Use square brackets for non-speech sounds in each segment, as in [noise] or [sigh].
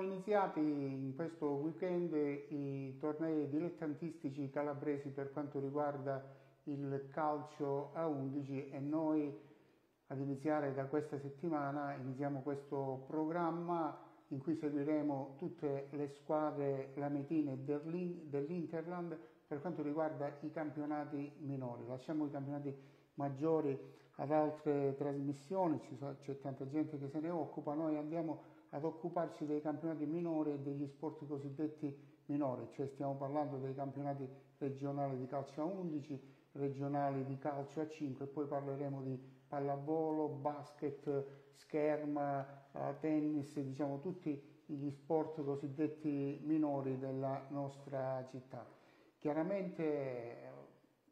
iniziati in questo weekend i tornei dilettantistici calabresi per quanto riguarda il calcio a 11 e noi ad iniziare da questa settimana iniziamo questo programma in cui seguiremo tutte le squadre lametine dell'Interland per quanto riguarda i campionati minori. Lasciamo i campionati maggiori ad altre trasmissioni, c'è tanta gente che se ne occupa, noi andiamo ad occuparci dei campionati minori e degli sport cosiddetti minori, cioè stiamo parlando dei campionati regionali di calcio a 11, regionali di calcio a 5 e poi parleremo di pallavolo, basket, scherma, eh, tennis, diciamo tutti gli sport cosiddetti minori della nostra città. Chiaramente eh,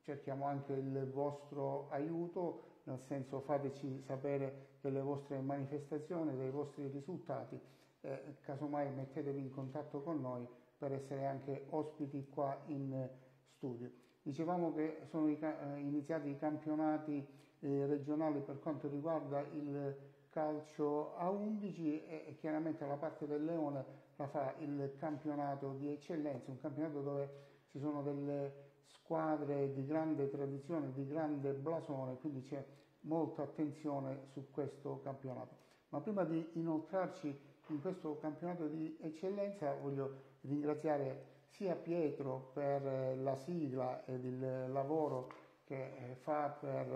cerchiamo anche il vostro aiuto, nel senso fateci sapere delle vostre manifestazioni, dei vostri risultati, eh, casomai mettetevi in contatto con noi per essere anche ospiti qua in studio. Dicevamo che sono eh, iniziati i campionati eh, regionali per quanto riguarda il calcio a 11 e chiaramente la parte del Leone la fa il campionato di eccellenza, un campionato dove ci sono delle squadre di grande tradizione, di grande blasone, quindi c'è molta attenzione su questo campionato. Ma prima di inoltrarci in questo campionato di eccellenza voglio ringraziare sia Pietro per la sigla ed il lavoro che fa per,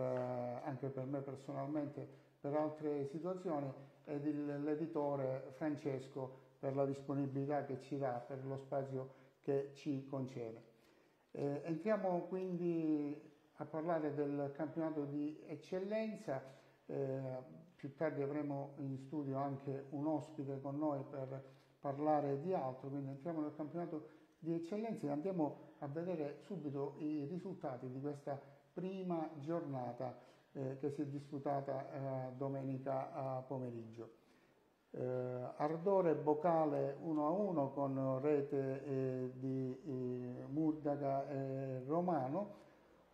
anche per me personalmente per altre situazioni ed l'editore Francesco per la disponibilità che ci dà, per lo spazio che ci concede. Eh, entriamo quindi a parlare del campionato di eccellenza. Eh, più tardi avremo in studio anche un ospite con noi per parlare di altro, quindi entriamo nel campionato di eccellenza e andiamo a vedere subito i risultati di questa prima giornata eh, che si è disputata eh, domenica pomeriggio. Eh, ardore Bocale 1 a 1 con rete eh, di eh, Murdaga e Romano,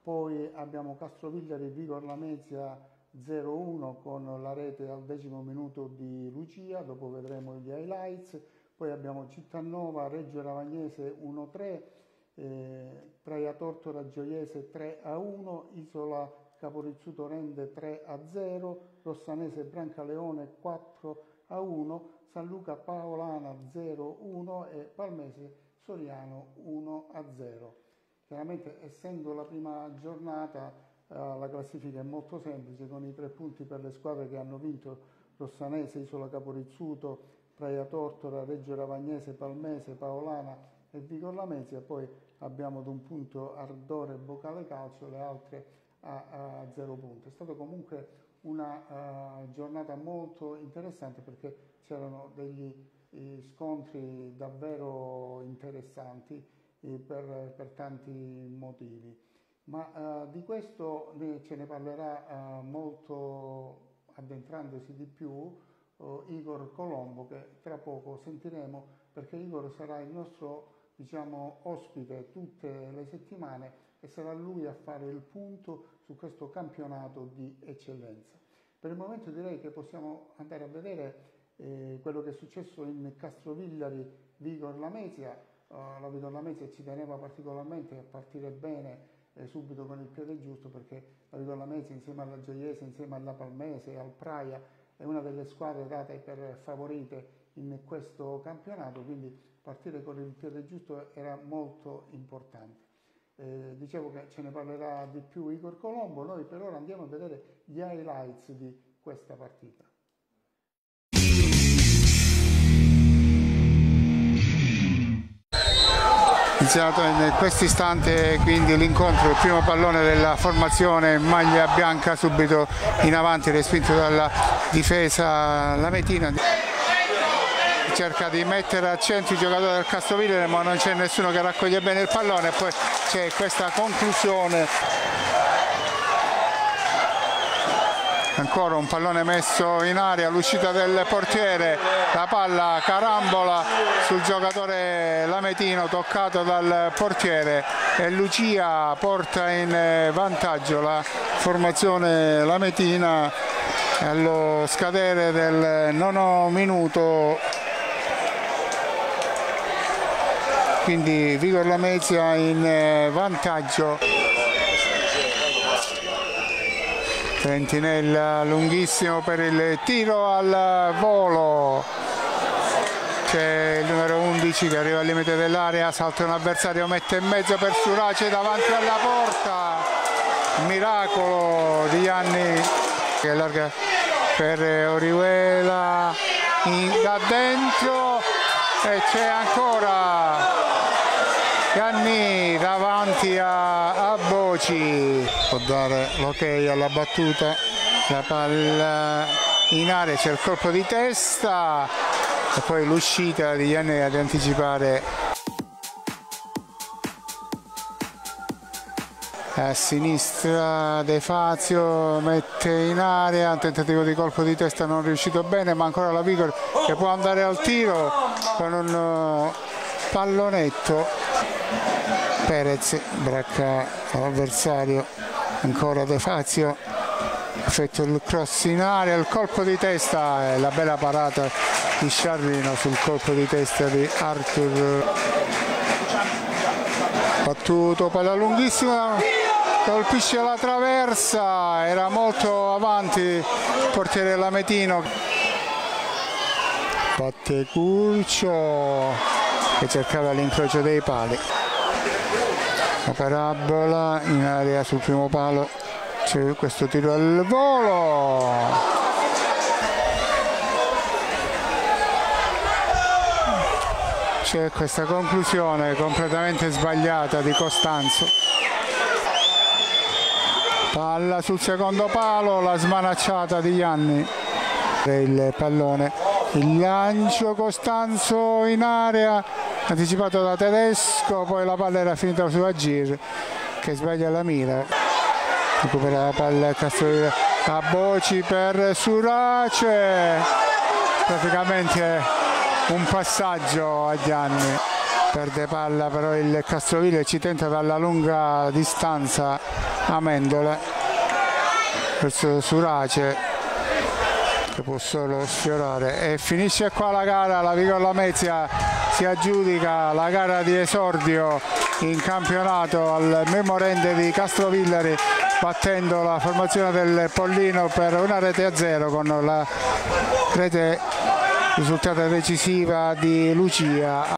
poi abbiamo Castroviglia di Vigor Lamezia 0-1 con la rete al decimo minuto di Lucia, dopo vedremo gli highlights, poi abbiamo Cittanova, Reggio Ravagnese 1-3, eh, Praia Tortora Gioiese 3-1, Isola Caporizzuto Rende 3-0, Rossanese Brancaleone 4-1, San Luca Paolana 0-1 e Palmese Soriano 1-0. Chiaramente essendo la prima giornata eh, la classifica è molto semplice con i tre punti per le squadre che hanno vinto Rossanese, Isola Caporizzuto, Praia Tortora, Reggio Ravagnese, Palmese, Paolana e Vigor Lamezia, poi abbiamo ad un punto Ardore e Bocale Calcio, le altre a, a zero punti. È stata comunque una uh, giornata molto interessante perché c'erano degli eh, scontri davvero interessanti per, per tanti motivi. Ma uh, di questo ce ne parlerà uh, molto addentrandosi di più Igor Colombo che tra poco sentiremo perché Igor sarà il nostro diciamo, ospite tutte le settimane e sarà lui a fare il punto su questo campionato di eccellenza. Per il momento direi che possiamo andare a vedere eh, quello che è successo in Castrovillari Vigor Lamezia, uh, la Vito Lamezia ci teneva particolarmente a partire bene eh, subito con il piede giusto perché la Vito Lamezia insieme alla Gioiese, insieme alla Palmese e al Praia è una delle squadre date per favorite in questo campionato, quindi partire con il piede giusto era molto importante. Eh, dicevo che ce ne parlerà di più Igor Colombo, noi per ora andiamo a vedere gli highlights di questa partita. Iniziato in questo istante quindi l'incontro, il primo pallone della formazione maglia bianca subito in avanti respinto dalla difesa lametina cerca di mettere a centro i giocatori del Castroville ma non c'è nessuno che raccoglie bene il pallone. E poi c'è questa conclusione ancora un pallone messo in aria l'uscita del portiere la palla carambola sul giocatore lametino toccato dal portiere e Lucia porta in vantaggio la formazione lametina allo scadere del nono minuto. Quindi Vigor Lamezia in vantaggio Trentinella lunghissimo per il tiro al volo. C'è il numero 11 che arriva al limite dell'area salta un avversario mette in mezzo per Surace davanti alla porta. Miracolo di Gianni che allarga per Orihuela da dentro e c'è ancora Gianni davanti a, a Boci può dare l'ok alla battuta. La palla in area c'è il colpo di testa e poi l'uscita di Gianni ad anticipare. A sinistra De Fazio mette in area un tentativo di colpo di testa non riuscito bene ma ancora la Vigor che può andare al tiro con un uh, pallonetto Perez bracca l'avversario ancora De Fazio. Effettua il cross in area il colpo di testa e la bella parata di Sciarrino sul colpo di testa di Arthur. Battuto palla lunghissima colpisce la traversa era molto avanti il portiere Lametino. Batte Curcio che cercava l'incrocio dei pali la parabola in area sul primo palo. C'è questo tiro al volo. C'è questa conclusione completamente sbagliata di Costanzo. Palla sul secondo palo la smanacciata di Ianni. Il pallone. Il lancio Costanzo in area anticipato da Tedesco poi la palla era finita su Agir che sbaglia la mira. Recupera la palla Castroville a Boci per Surace. Praticamente un passaggio agli anni perde palla però il Castroville ci tenta dalla lunga distanza Amendola verso Surace che può solo sfiorare. E finisce qua la gara la Vigola Mezia si aggiudica la gara di esordio in campionato al Memorende di Castrovillari battendo la formazione del Pollino per una rete a zero con la rete risultata decisiva di Lucia.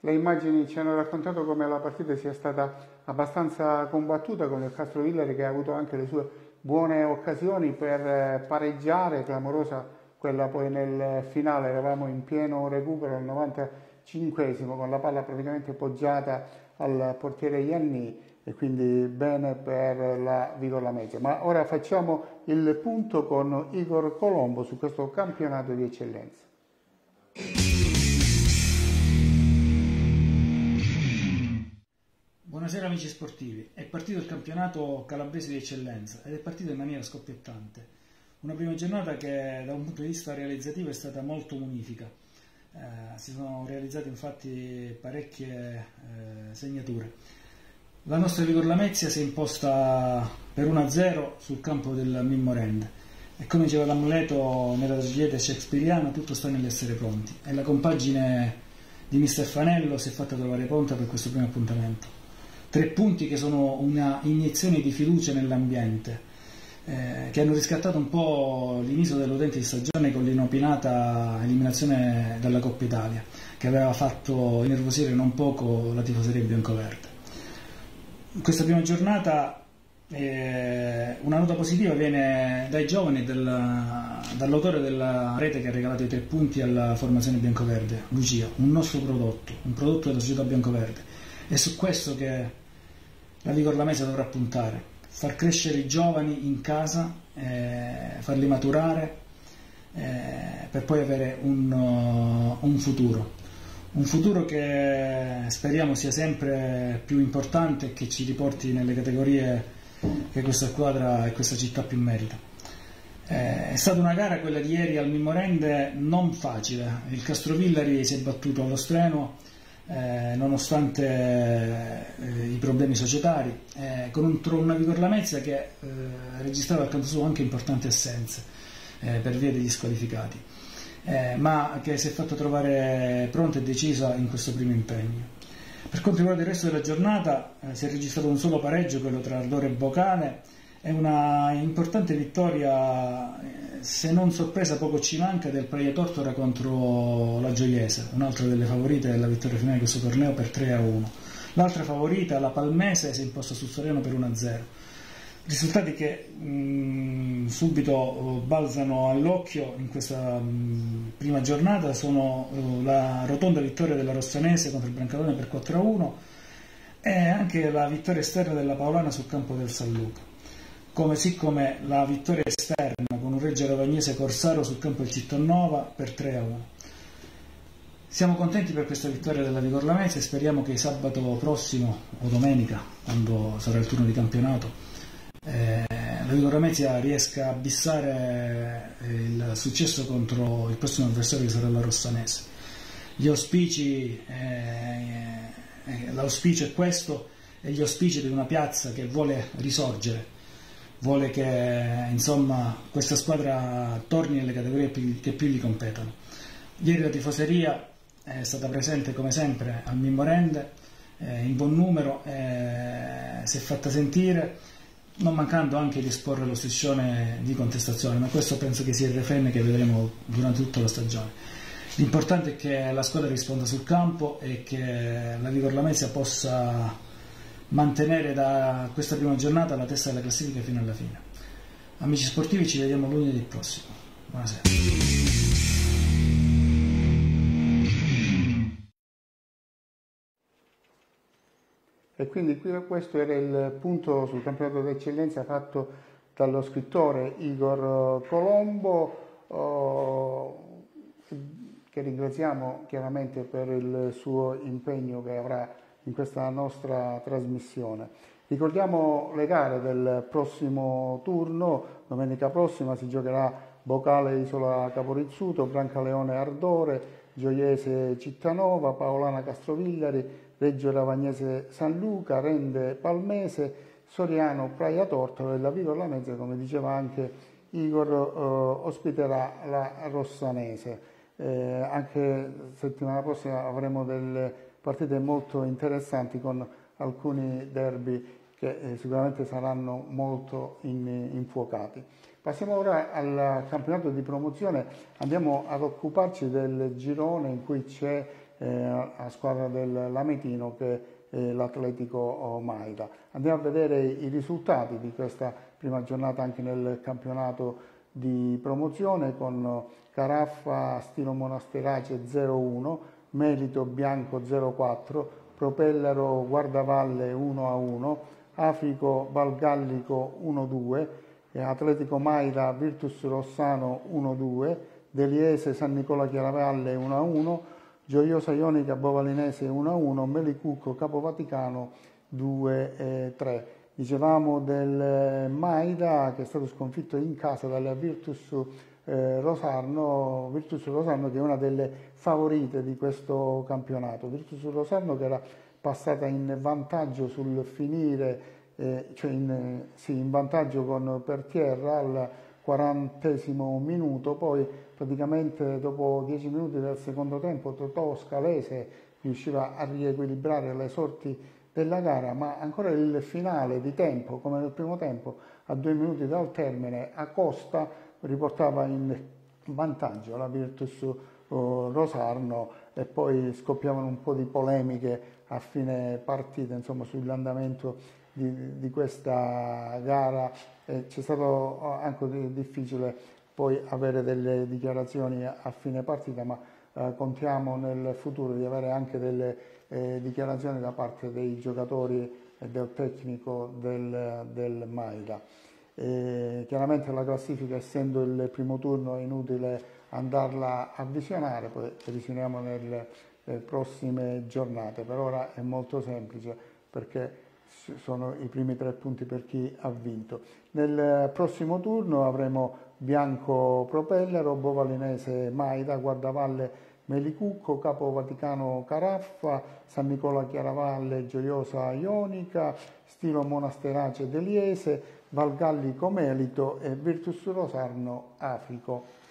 Le immagini ci hanno raccontato come la partita sia stata abbastanza combattuta con il Castro Villari che ha avuto anche le sue buone occasioni per eh, pareggiare, clamorosa quella poi nel finale, eravamo in pieno recupero al 95 con la palla praticamente poggiata al portiere Ianni e quindi bene per la Vigola Media. Ma ora facciamo il punto con Igor Colombo su questo campionato di eccellenza. Buonasera amici sportivi, è partito il campionato calabrese di eccellenza ed è partito in maniera scoppiettante. Una prima giornata che da un punto di vista realizzativo è stata molto munifica. Eh, si sono realizzate infatti parecchie eh, segnature. La nostra Vigor Lamezia si è imposta per 1-0 sul campo del Mimmorend e come diceva l'amuleto nella tragedia shakespeariana tutto sta nell'essere pronti e la compagine di Mister Fanello si è fatta trovare pronta per questo primo appuntamento. Tre punti che sono una iniezione di fiducia nell'ambiente, eh, che hanno riscattato un po' l'inizio dell'utente di stagione con l'inopinata eliminazione dalla Coppa Italia, che aveva fatto innervosire non poco la tifoseria biancoverde. Questa prima giornata eh, una nota positiva viene dai giovani dall'autore della rete che ha regalato i tre punti alla formazione biancoverde, Lucia, un nostro prodotto, un prodotto della società biancoverde. È su questo che la Vigor Lamesa dovrà puntare, far crescere i giovani in casa, eh, farli maturare eh, per poi avere un, uh, un, futuro. Un futuro che speriamo sia sempre più importante e che ci riporti nelle categorie che questa squadra e questa città più merita. Eh, è stata una gara quella di ieri al Mimorende non facile, il Castrovillari si è battuto allo strenuo eh, nonostante eh, i problemi societari, eh, contro una Vigor Lamezia che eh, registrava accanto suo anche importanti assenze. eh, per via degli squalificati, ma che si è fatto trovare pronta e decisa in questo primo impegno. Per quanto riguarda il resto della giornata, si è registrato un solo pareggio, quello tra Ardore e Bocale, è una importante vittoria, eh, se non sorpresa poco ci manca, del Praia Tortora contro la Gioiese, un'altra delle favorite della vittoria finale di questo torneo per 3 a 1. L'altra favorita, la Palmese, si è imposta sul Soriano per 1 a 0. Risultati che mh, mm, subito balzano all'occhio in questa mh, mm, prima giornata sono uh, la rotonda vittoria della Rossanese contro il Brancalone per 4 a 1 e anche la vittoria esterna della Paolana sul campo del San Luca così come la vittoria esterna con un Reggio Ravagnese Corsaro sul campo del Cittanova per 3 a 1. Siamo contenti per questa vittoria della Vigor Lamezia e speriamo che sabato prossimo o domenica, quando sarà il turno di campionato, eh, la Vigor Lamezia riesca a bissare eh, il successo contro il prossimo avversario che sarà la Rossanese. Gli auspici, eh, eh, l'auspicio è questo e gli auspici di una piazza che vuole risorgere vuole che insomma, questa squadra torni nelle categorie che più gli competono. Ieri la tifoseria è stata presente come sempre al Mimorende eh, in buon numero, eh, si è fatta sentire, non mancando anche di esporre lo striscione di contestazione, ma questo penso che sia il refrene che vedremo durante tutta la stagione. L'importante è che la squadra risponda sul campo e che la Vigor Lamezia possa mantenere da questa prima giornata la testa della classifica fino alla fine. Amici sportivi, ci vediamo lunedì prossimo. Buonasera. E quindi questo era il punto sul campionato d'eccellenza fatto dallo scrittore Igor Colombo, oh, che ringraziamo chiaramente per il suo impegno che avrà in questa nostra trasmissione. Ricordiamo le gare del prossimo turno, domenica prossima si giocherà Bocale Isola Caporizzuto, Brancaleone Ardore, Gioiese Cittanova, Paolana Castrovillari, Reggio Ravagnese San Luca, Rende Palmese, Soriano Praia Tortolo e la Vigo la Mezza, come diceva anche Igor, eh, ospiterà la Rossanese. Eh, anche settimana prossima avremo delle partite molto interessanti con alcuni derby che eh, sicuramente saranno molto in, infuocati. Passiamo ora al campionato di promozione, andiamo ad occuparci del girone in cui c'è eh, la squadra del Lametino che è l'Atletico Maida. Andiamo a vedere i risultati di questa prima giornata anche nel campionato di promozione con Caraffa Stilo Monasterace 0-1, Melito Bianco 0-4, Propellero Guardavalle 1-1, Africo Valgallico 1-2, Atletico Maida Virtus Rossano 1-2, Deliese San Nicola Chiaravalle 1-1, Gioiosa Ionica Bovalinese 1-1, Melicucco Capo Vaticano 2-3. Dicevamo del Maida che è stato sconfitto in casa dalla Virtus eh, Rosarno, Virtus Rosarno che è una delle favorite di questo campionato. Virtus Rosarno che era passata in vantaggio sul finire, eh, cioè in, sì, in vantaggio con Pertierra al quarantesimo minuto, poi praticamente dopo dieci minuti del secondo tempo Totò Scalese riusciva a riequilibrare le sorti della gara, ma ancora il finale di tempo, come nel primo tempo, a due minuti dal termine, a Costa riportava in vantaggio la Virtus uh, Rosarno e poi scoppiavano un po' di polemiche a fine partita insomma, sull'andamento di, di, questa gara. Eh, c'è stato anche difficile poi avere delle dichiarazioni a, fine partita, ma eh, contiamo nel futuro di avere anche delle eh, dichiarazioni da parte dei giocatori e del tecnico del, del Maida. Chiaramente la classifica, essendo il primo turno, è inutile andarla a visionare, poi visioniamo nelle, nelle prossime giornate. Per ora è molto semplice perché sono i primi tre punti per chi ha vinto. Nel prossimo turno avremo Bianco Propellero, Bovalinese Maida, Guardavalle Melicucco, Capo Vaticano Caraffa, San Nicola Chiaravalle Gioiosa Ionica, Stilo Monasterace Deliese, Valgalli Comelito e Virtus Rosarno Africo.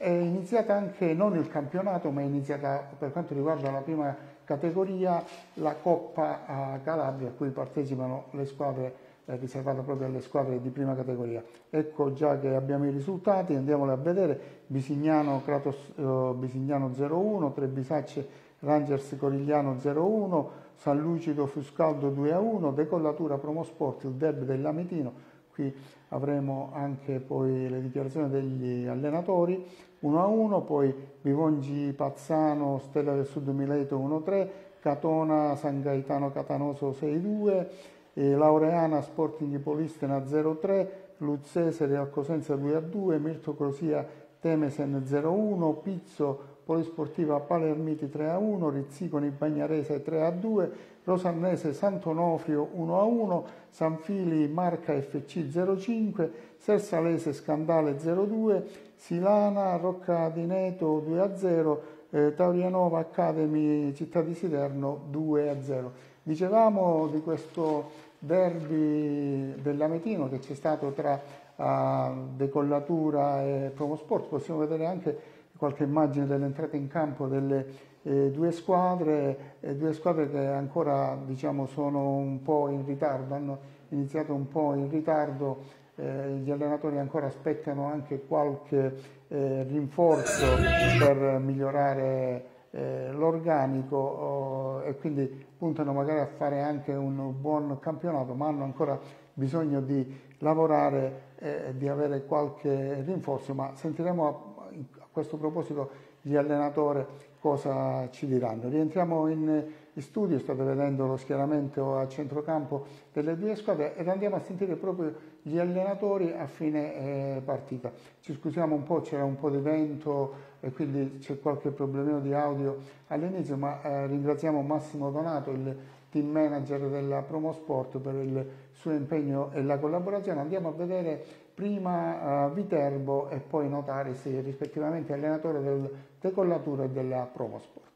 È iniziata anche non il campionato, ma è iniziata per quanto riguarda la prima categoria la Coppa Calabria a cui partecipano le squadre eh, riservata proprio alle squadre di prima categoria. Ecco già che abbiamo i risultati, andiamoli a vedere. Bisignano, Kratos, eh, Bisignano 0-1, Trebisacce Rangers Corigliano 0-1, San Lucido Fuscaldo 2-1, Decollatura Promosport, il derby dell'Ametino, qui avremo anche poi le dichiarazioni degli allenatori, 1-1, poi Vivongi Pazzano Stella del Sud Mileto 1-3, Catona San Gaetano Catanoso 6-2, eh, Laureana Sporting Polistena 0-3, Luzzese Real Cosenza 2-2, Mirto Crosia Temesen 0-1, Pizzo Polisportiva Palermiti 3-1, Rizziconi Bagnarese 3-2, Rosannese Sant'Onofrio 1-1, Sanfili Marca FC 0-5, Sersalese Scandale 0-2, Silana Rocca di Neto 2-0, eh, Taurianova Academy Città di Siderno 2-0. Dicevamo di questo derby dell'Ametino che c'è stato tra uh, Decollatura e Promosport, possiamo vedere anche qualche immagine dell'entrata in campo delle eh, due squadre, eh, due squadre che ancora diciamo, sono un po' in ritardo, hanno iniziato un po' in ritardo, eh, gli allenatori ancora aspettano anche qualche eh, rinforzo per migliorare eh, l'organico oh, e quindi puntano magari a fare anche un buon campionato, ma hanno ancora bisogno di lavorare e di avere qualche rinforzo, ma sentiremo a questo proposito gli allenatori cosa ci diranno. Rientriamo in, studio, state vedendo lo schieramento a centrocampo delle due squadre ed andiamo a sentire proprio gli allenatori a fine eh, partita. Ci scusiamo un po', c'era un po' di vento e quindi c'è qualche problemino di audio all'inizio, ma eh, ringraziamo Massimo Donato, il team manager della Promosport per il suo impegno e la collaborazione. Andiamo a vedere prima uh, Viterbo e poi Notaris, rispettivamente allenatore del Decollatura e della Promosport.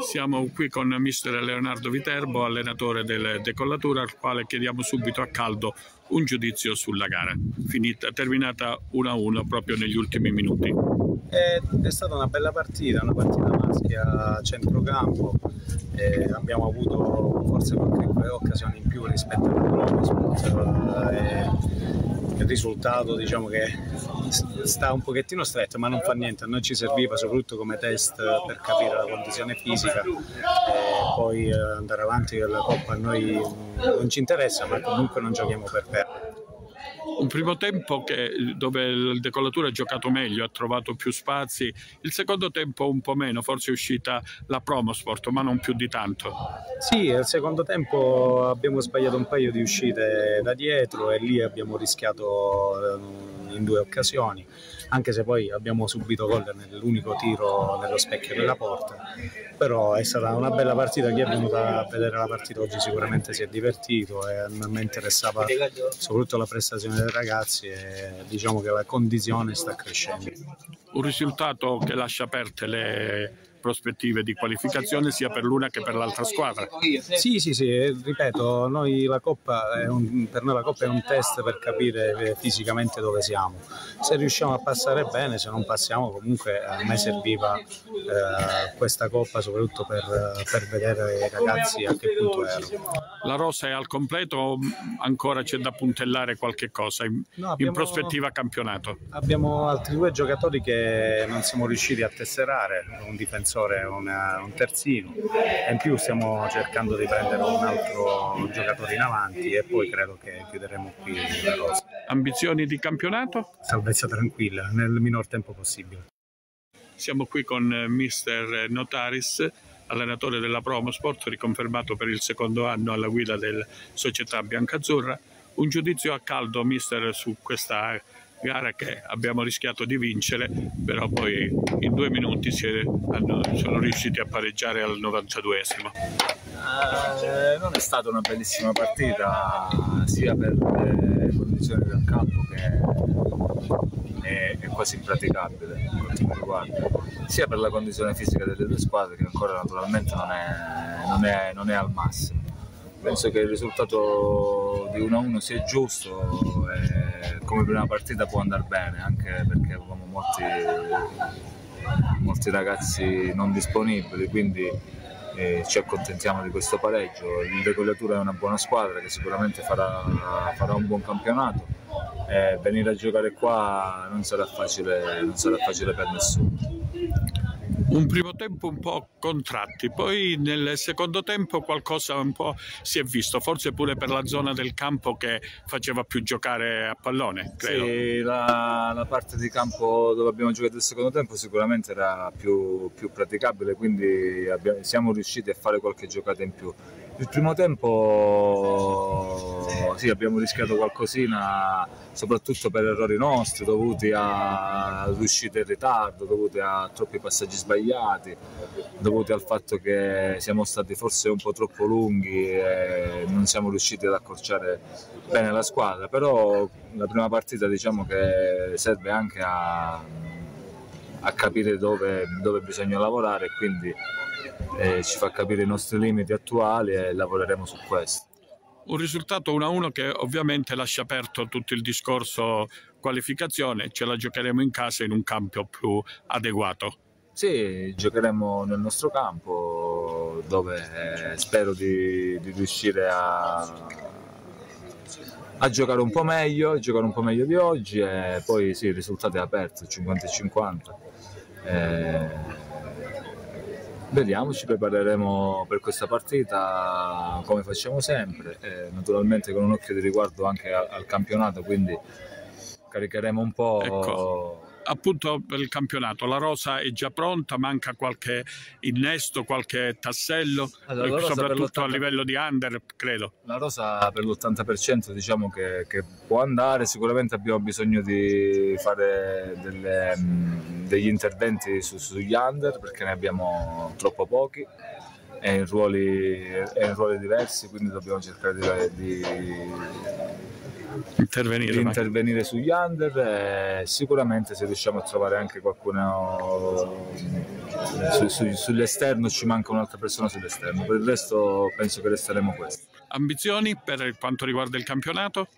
Siamo qui con mister Leonardo Viterbo, allenatore del Decollatura, al quale chiediamo subito a caldo un giudizio sulla gara, finita, terminata 1-1 proprio negli ultimi minuti. È, stata una bella partita, una partita maschia a centrocampo, eh, abbiamo avuto forse qualche occasione in più rispetto all'Europa Sport. Eh, il risultato diciamo che sta un pochettino stretto ma non fa niente, a noi ci serviva soprattutto come test per capire la condizione fisica e poi eh, andare avanti con la Coppa a noi non ci interessa ma comunque non giochiamo per perdere un primo tempo che, dove il decollatore ha giocato meglio, ha trovato più spazi, il secondo tempo un po' meno, forse è uscita la Promosport, ma non più di tanto. Sì, al secondo tempo abbiamo sbagliato un paio di uscite da dietro e lì abbiamo rischiato eh, in due occasioni anche se poi abbiamo subito gol nell'unico tiro nello specchio della porta, però è stata una bella partita, chi è venuto a vedere la partita oggi sicuramente si è divertito e a me interessava soprattutto la prestazione dei ragazzi e diciamo che la condizione sta crescendo. Un risultato che lascia aperte le prospettive di qualificazione sia per l'una che per l'altra squadra. Sì, sì, sì, ripeto, noi un, per noi la Coppa è un test per capire eh, fisicamente dove siamo. Se riusciamo a passare bene, se non passiamo comunque a me serviva eh, questa Coppa soprattutto per, per, vedere i ragazzi a che punto erano. La rosa è al completo o ancora c'è da puntellare qualche cosa in, no, abbiamo, in prospettiva campionato? Abbiamo altri due giocatori che non siamo riusciti a tesserare, un difensore difensore, una, un terzino e in più stiamo cercando di prendere un altro giocatore in avanti e poi credo che chiuderemo qui la rosa. Ambizioni di campionato? Salvezza tranquilla, nel minor tempo possibile. Siamo qui con eh, mister Notaris, allenatore della Promosport, riconfermato per il secondo anno alla guida della società biancazzurra. Un giudizio a caldo, mister, su questa gara che abbiamo rischiato di vincere, però poi in due minuti è, hanno, sono riusciti a pareggiare al 92esimo. Eh, non è stata una bellissima partita sia per le condizioni del campo che è, è quasi impraticabile sia per la condizione fisica delle due squadre che ancora naturalmente non è, non è, non è al massimo. Penso che il risultato di 1-1 sia giusto e come prima partita può andare bene, anche perché avevamo molti, molti ragazzi non disponibili, quindi eh, ci accontentiamo di questo pareggio. Il Decollatura è una buona squadra che sicuramente farà, farà un buon campionato. e venire a giocare qua non sarà facile, non sarà facile per nessuno un primo tempo un po' contratti, poi nel secondo tempo qualcosa un po' si è visto, forse pure per la zona del campo che faceva più giocare a pallone, credo. Sì, la, la parte di campo dove abbiamo giocato il secondo tempo sicuramente era più, più praticabile, quindi abbiamo, siamo riusciti a fare qualche giocata in più. Il primo tempo sì, abbiamo rischiato qualcosina, soprattutto per errori nostri, dovuti a uscite in ritardo, dovuti a troppi passaggi sbagliati, dovuti al fatto che siamo stati forse un po' troppo lunghi e non siamo riusciti ad accorciare bene la squadra, però la prima partita diciamo che serve anche a, a capire dove, dove bisogna lavorare e quindi eh, ci fa capire i nostri limiti attuali e lavoreremo su questo. Un risultato 1-1 che ovviamente lascia aperto tutto il discorso qualificazione, ce la giocheremo in casa in un campo più adeguato. Sì, giocheremo nel nostro campo dove eh, spero di, di riuscire a, a giocare un po' meglio, giocare un po' meglio di oggi e poi sì, il risultato è aperto, 50-50. Eh, Vediamo, ci prepareremo per questa partita come facciamo sempre, naturalmente con un occhio di riguardo anche al, al campionato, quindi caricheremo un po'. Ecco appunto per il campionato la rosa è già pronta, manca qualche innesto, qualche tassello, allora, soprattutto a livello di under, credo. La rosa per l'80% diciamo che, che, può andare, sicuramente abbiamo bisogno di fare delle, mm, degli interventi su, sugli under perché ne abbiamo troppo pochi. E in, ruoli, e in ruoli diversi, quindi dobbiamo cercare di, di intervenire, di intervenire sugli under e sicuramente se riusciamo a trovare anche qualcuno su, su, sull'esterno ci manca un'altra persona sull'esterno. Per il resto penso che resteremo questi. Ambizioni per quanto riguarda il campionato?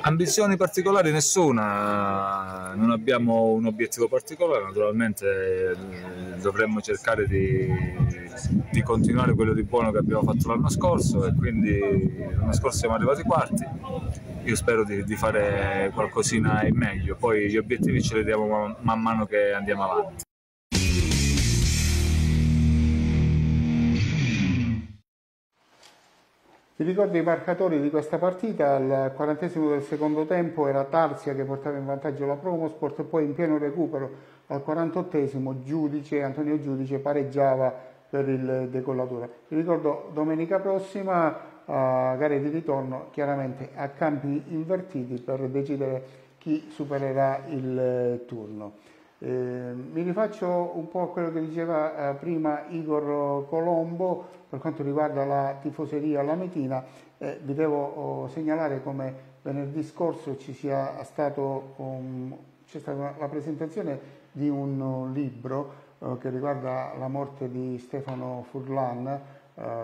Ambizioni particolari nessuna, non abbiamo un obiettivo particolare, naturalmente eh, dovremmo cercare di, di, continuare quello di buono che abbiamo fatto l'anno scorso e quindi l'anno scorso siamo arrivati quarti, io spero di, di fare qualcosina in meglio, poi gli obiettivi ce li diamo man, man mano che andiamo avanti. Vi ricordo i marcatori di questa partita, al quarantesimo del secondo tempo era Tarzia che portava in vantaggio la Promosport, poi in pieno recupero al 48esimo Giudice, Antonio Giudice pareggiava per il decollatore. Vi ricordo domenica prossima gare di ritorno chiaramente a campi invertiti per decidere chi supererà il turno. Eh, mi rifaccio un po' a quello che diceva eh, prima Igor Colombo per quanto riguarda la tifoseria Lametina. Eh, vi devo oh, segnalare come venerdì scorso ci sia stato um, c'è stata la presentazione di un libro eh, che riguarda la morte di Stefano Furlan, eh,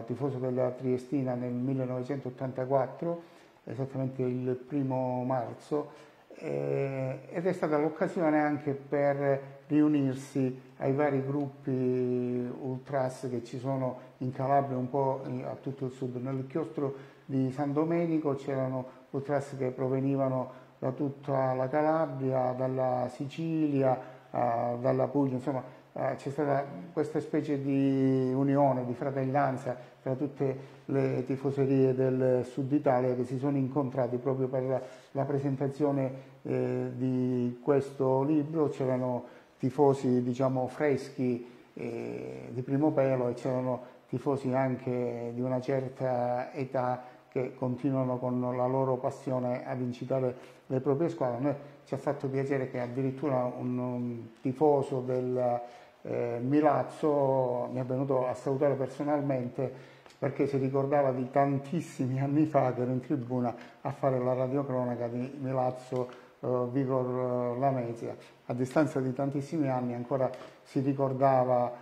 tifoso della Triestina nel 1984, esattamente il primo marzo eh, ed è stata l'occasione anche per riunirsi ai vari gruppi ultras che ci sono in Calabria, un po' a tutto il sud. Nel chiostro di San Domenico c'erano ultras che provenivano da tutta la Calabria, dalla Sicilia, eh, dalla Puglia, insomma eh, c'è stata questa specie di unione, di fratellanza tra tutte le tifoserie del sud Italia che si sono incontrati proprio per la presentazione eh, di questo libro, c'erano tifosi diciamo freschi eh, di primo pelo e c'erano tifosi anche di una certa età che continuano con la loro passione ad incitare le proprie squadre. A noi ci ha fatto piacere che addirittura un, un tifoso del eh, Milazzo mi è venuto a salutare personalmente perché si ricordava di tantissimi [laughs] anni fa che ero in tribuna a fare la radiocronaca di Milazzo Vigor Lamezia. A distanza di tantissimi anni ancora si ricordava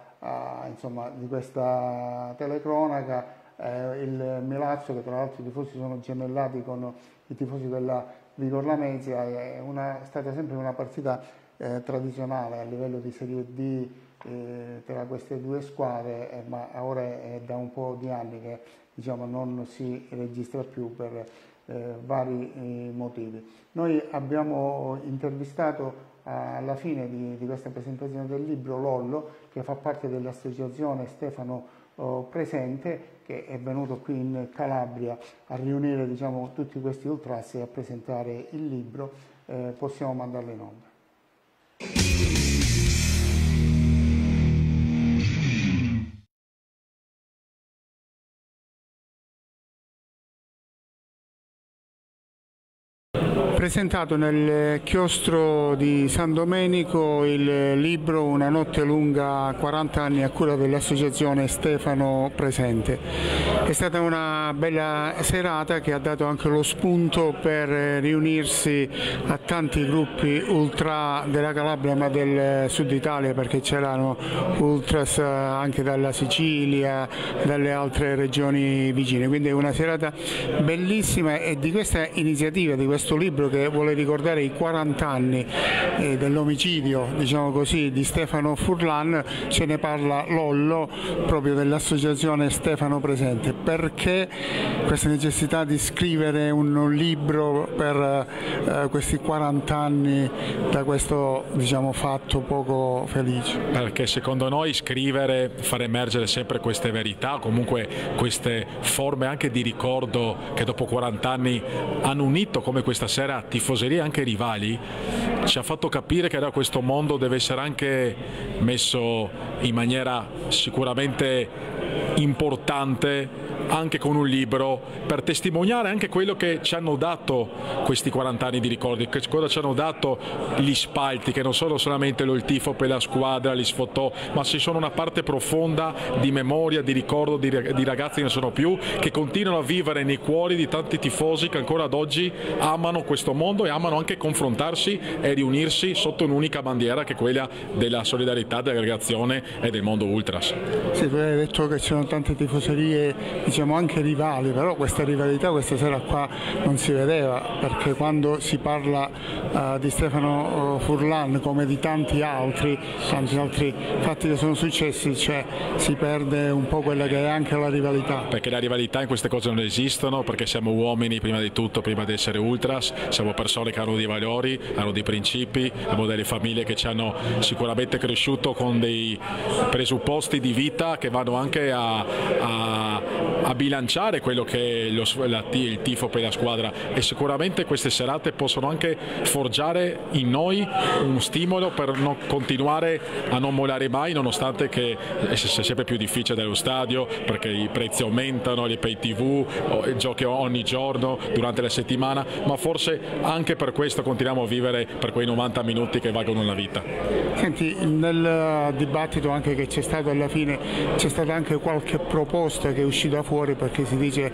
insomma, di questa telecronaca eh, il Milazzo, che tra l'altro i tifosi sono gemellati con i tifosi della Vigor Lamezia, è, una, è stata sempre una partita eh, tradizionale a livello di Serie D eh, tra queste due squadre, eh, ma ora è da un po' di anni che diciamo, non si registra più per eh, vari eh, motivi. Noi abbiamo intervistato alla fine di, di, questa presentazione del libro Lollo, che fa parte dell'associazione Stefano oh, Presente, che è venuto qui in Calabria a riunire diciamo, tutti questi ultras e a presentare il libro, possiamo mandarlo in onda. Presentato nel chiostro di San Domenico il libro Una notte lunga 40 anni a cura dell'associazione Stefano Presente. È stata una bella serata che ha dato anche lo spunto per riunirsi a tanti gruppi ultra della Calabria ma del sud Italia perché c'erano ultras anche dalla Sicilia, dalle altre regioni vicine. Quindi è una serata bellissima e di questa iniziativa, di questo libro che vuole ricordare i 40 anni eh, dell'omicidio diciamo di Stefano Furlan, ce ne parla Lollo proprio dell'associazione Stefano Presente. Perché questa necessità di scrivere un libro per eh, questi 40 anni da questo diciamo, fatto poco felice? Perché secondo noi scrivere, far emergere sempre queste verità, comunque queste forme anche di ricordo che dopo 40 anni hanno unito come questa sera tifoserie anche rivali. Ci ha fatto capire che questo mondo deve essere anche messo in maniera sicuramente importante anche con un libro per testimoniare anche quello che ci hanno dato questi 40 anni di ricordi, cosa ci hanno dato gli spalti, che non sono solamente il tifo per la squadra, gli sfotò, ma ci sono una parte profonda di memoria, di ricordo di, di ragazzi che non sono più, che continuano a vivere nei cuori di tanti tifosi che ancora ad oggi amano questo mondo e amano anche confrontarsi e riunirsi sotto un'unica bandiera che è quella della solidarietà, dell'aggregazione e del mondo ultras. Sì, tu hai detto che ci sono tante tifoserie diciamo anche rivali, però questa rivalità questa sera qua non si vedeva perché quando si parla uh, di Stefano eh, Furlan come di tanti altri, tanti altri fatti che sono successi, cioè si perde un po' quella che è anche la rivalità. Perché la rivalità in queste cose non esistono, perché siamo uomini prima di tutto, prima di essere ultras, siamo persone che hanno dei valori, hanno dei principi, abbiamo delle famiglie che ci hanno sicuramente cresciuto con dei presupposti di vita che vanno anche a, a, a bilanciare quello che è lo, la, il tifo per la squadra e sicuramente queste serate possono anche forgiare in noi un stimolo per non continuare a non mollare mai nonostante che sia sempre più difficile dallo stadio perché i prezzi aumentano, le pay tv, giochi ogni giorno durante la settimana ma forse anche per questo continuiamo a vivere per quei 90 minuti che valgono la vita. Senti, nel dibattito anche che c'è stato alla fine c'è stata anche qualche proposta che è uscita fuori perché si dice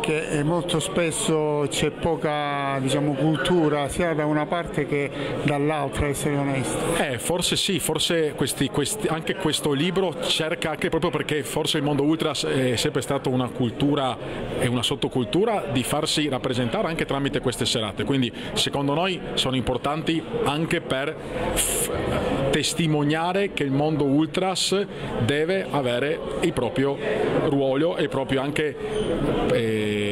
che molto spesso c'è poca diciamo, cultura sia da una parte che dall'altra, essere onesti. Eh, forse sì, forse questi, questi, anche questo libro cerca anche proprio perché forse il mondo ultras è sempre stata una cultura e una sottocultura di farsi rappresentare anche tramite queste serate, quindi secondo noi sono importanti anche per testimoniare che il mondo ultras deve avere il proprio ruolo e proprio anche eh,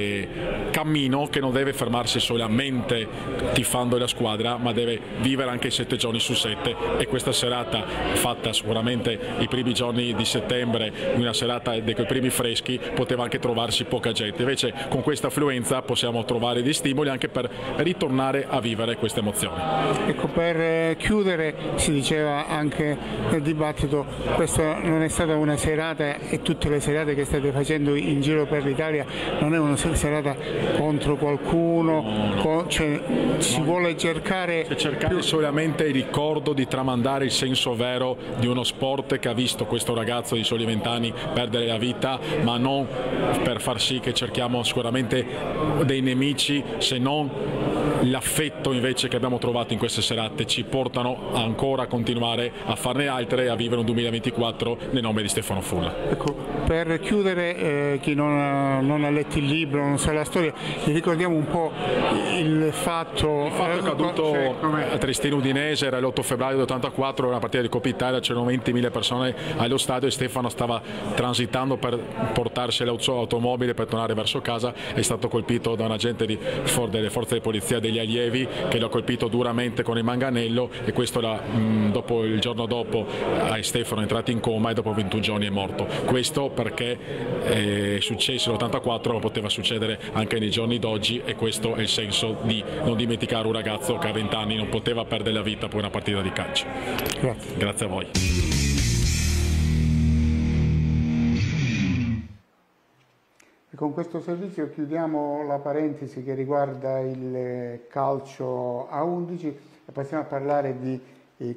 cammino che non deve fermarsi solamente tifando la squadra ma deve vivere anche i sette giorni su sette. E questa serata fatta sicuramente i primi giorni di settembre una serata di quei primi freschi poteva anche trovarsi poca gente. Invece con questa affluenza possiamo trovare dei stimoli anche per ritornare a vivere queste emozioni. Ecco per eh, chiudere si diceva anche nel dibattito questa non è stata una serata e tutte le serate che state facendo in giro per l'Italia non è una serata contro qualcuno, con, cioè, si vuole cercare... Cioè, cercare più... solamente il ricordo di tramandare il senso vero di uno sport che ha visto questo ragazzo di soli vent'anni perdere la vita, ma non per far sì che cerchiamo sicuramente dei nemici se non l'affetto invece che abbiamo trovato in queste serate ci portano ancora a continuare a farne altre e a vivere un 2024 nel nome di Stefano Fulla. Ecco, per chiudere, eh, chi non ha, non ha, letto il libro, non sa la storia, vi ricordiamo un po' il fatto... Il fatto è accaduto cioè, a Tristino Udinese, era l'8 febbraio del 84, una partita di Coppa Italia, c'erano 20.000 persone allo stadio e Stefano stava transitando per portarsi l'automobile per tornare verso casa, è stato colpito da un agente di, delle forze di polizia degli allievi che lo ha colpito duramente con il manganello e questo era, mh, dopo, il giorno dopo eh, Stefano è entrato in coma e dopo 21 giorni è morto. Questo perché è successo nell'84 ma poteva succedere anche nei giorni d'oggi e questo è il senso di non dimenticare un ragazzo che a 20 anni non poteva perdere la vita per una partita di calcio. Grazie. Grazie a voi. Con questo servizio chiudiamo la parentesi che riguarda il calcio a 11 e passiamo a parlare di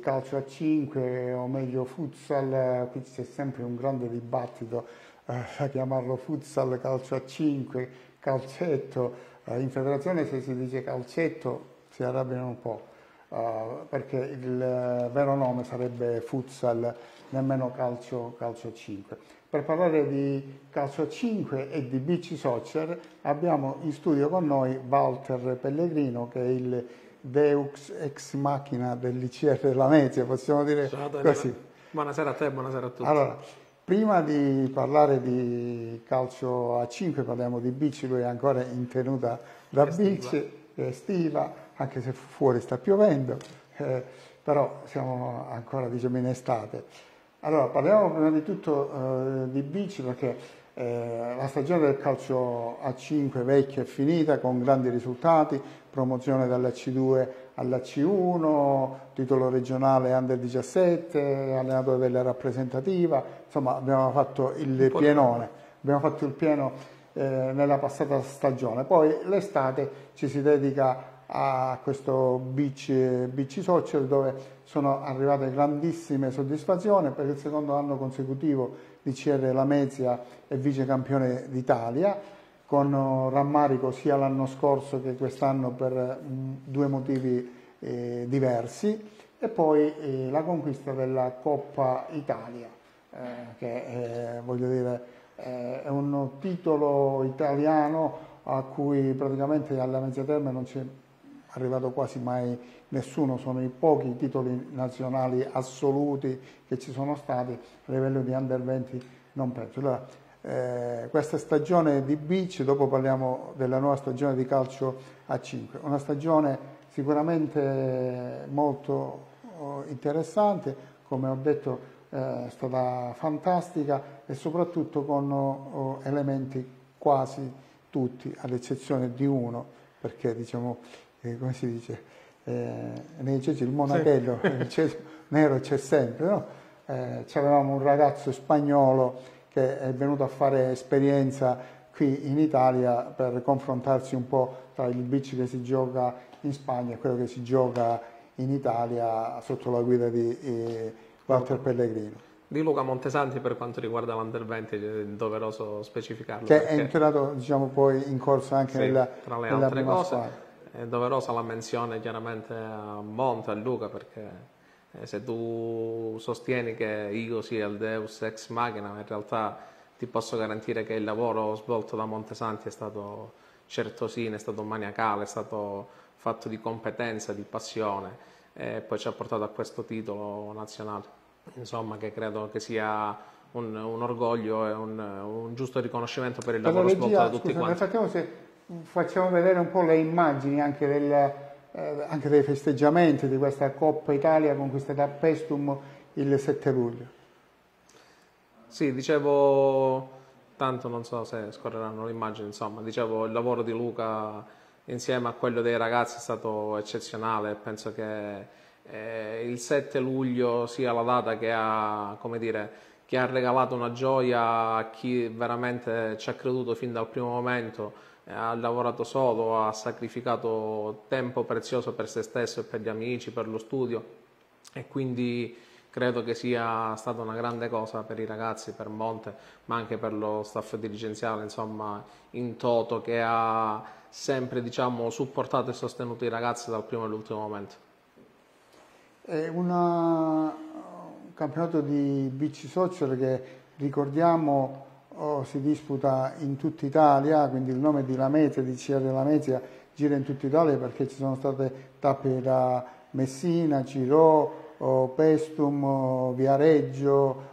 calcio a 5 o meglio futsal, qui c'è sempre un grande dibattito eh, a chiamarlo futsal, calcio a 5, calcetto, eh, in federazione se si dice calcetto si arrabbiano un po' eh, perché il vero nome sarebbe futsal, nemmeno calcio, calcio a 5. Per parlare di calcio a 5 e di bici soccer abbiamo in studio con noi Walter Pellegrino che è il Deux ex macchina del l'ICR Lamezia, possiamo dire così. Buonasera a te, buonasera a tutti. Allora, prima di parlare di calcio a 5 parliamo di bici, lui è ancora in tenuta da bici, estiva, anche se fuori sta piovendo, eh, però siamo ancora diciamo in estate. Allora, parliamo prima di tutto eh, di bici perché eh, la stagione del calcio a 5 vecchia è finita con grandi risultati, promozione dall'Ac2 all'Ac1, titolo regionale Under 17, allenatore della rappresentativa, insomma abbiamo fatto il pienone, abbiamo fatto il pieno eh, nella passata stagione. Poi l'estate ci si dedica a questo beach, beach social dove sono arrivate grandissime soddisfazioni per il secondo anno consecutivo di CR Lamezia e vice campione d'Italia con rammarico sia l'anno scorso che quest'anno per due motivi eh, diversi e poi eh, la conquista della Coppa Italia eh, che eh, voglio dire eh, è un titolo italiano a cui praticamente alla mezza terme non c'è arrivato quasi mai nessuno, sono i pochi titoli nazionali assoluti che ci sono stati a livello di under 20 non penso. Allora, eh, questa stagione di beach, dopo parliamo della nuova stagione di calcio a 5, una stagione sicuramente molto oh, interessante, come ho detto eh, è stata fantastica e soprattutto con oh, elementi quasi tutti, ad eccezione di uno, perché diciamo eh, come si dice, eh, nei ceci il monachello, sì. il cesso nero c'è sempre, no? eh, avevamo un ragazzo spagnolo che è venuto a fare esperienza qui in Italia per confrontarsi un po' tra il beach che si gioca in Spagna e quello che si gioca in Italia sotto la guida di eh, Walter Pellegrino. Di Luca Montesanti per quanto riguarda l'Under 20 è doveroso specificarlo. Che è entrato diciamo, poi in corso anche sì, nella, tra le nella altre cose. Squadra è doverosa la menzione chiaramente a Monte, a Luca, perché eh, se tu sostieni che io sia il Deus ex machina, in realtà ti posso garantire che il lavoro svolto da Montesanti è stato certosino, è stato maniacale, è stato fatto di competenza, di passione e poi ci ha portato a questo titolo nazionale. Insomma, che credo che sia un, un orgoglio e un, un, giusto riconoscimento per il lavoro regia, svolto da tutti scusa, quanti facciamo vedere un po' le immagini anche, del, eh, anche, dei festeggiamenti di questa Coppa Italia conquistata a Pestum il 7 luglio. Sì, dicevo, tanto non so se scorreranno le immagini, insomma, dicevo il lavoro di Luca insieme a quello dei ragazzi è stato eccezionale, penso che eh, il 7 luglio sia la data che ha, come dire, che ha regalato una gioia a chi veramente ci ha creduto fin dal primo momento ha lavorato solo, ha sacrificato tempo prezioso per se stesso e per gli amici, per lo studio e quindi credo che sia stata una grande cosa per i ragazzi, per Monte, ma anche per lo staff dirigenziale, insomma, in toto che ha sempre diciamo, supportato e sostenuto i ragazzi dal primo all'ultimo momento. È un campionato di beach soccer che ricordiamo oh, si disputa in tutta Italia, quindi il nome di Lamezia, di Cia della Lamezia gira in tutta Italia perché ci sono state tappe da Messina, Ciro, oh, Pestum, Viareggio,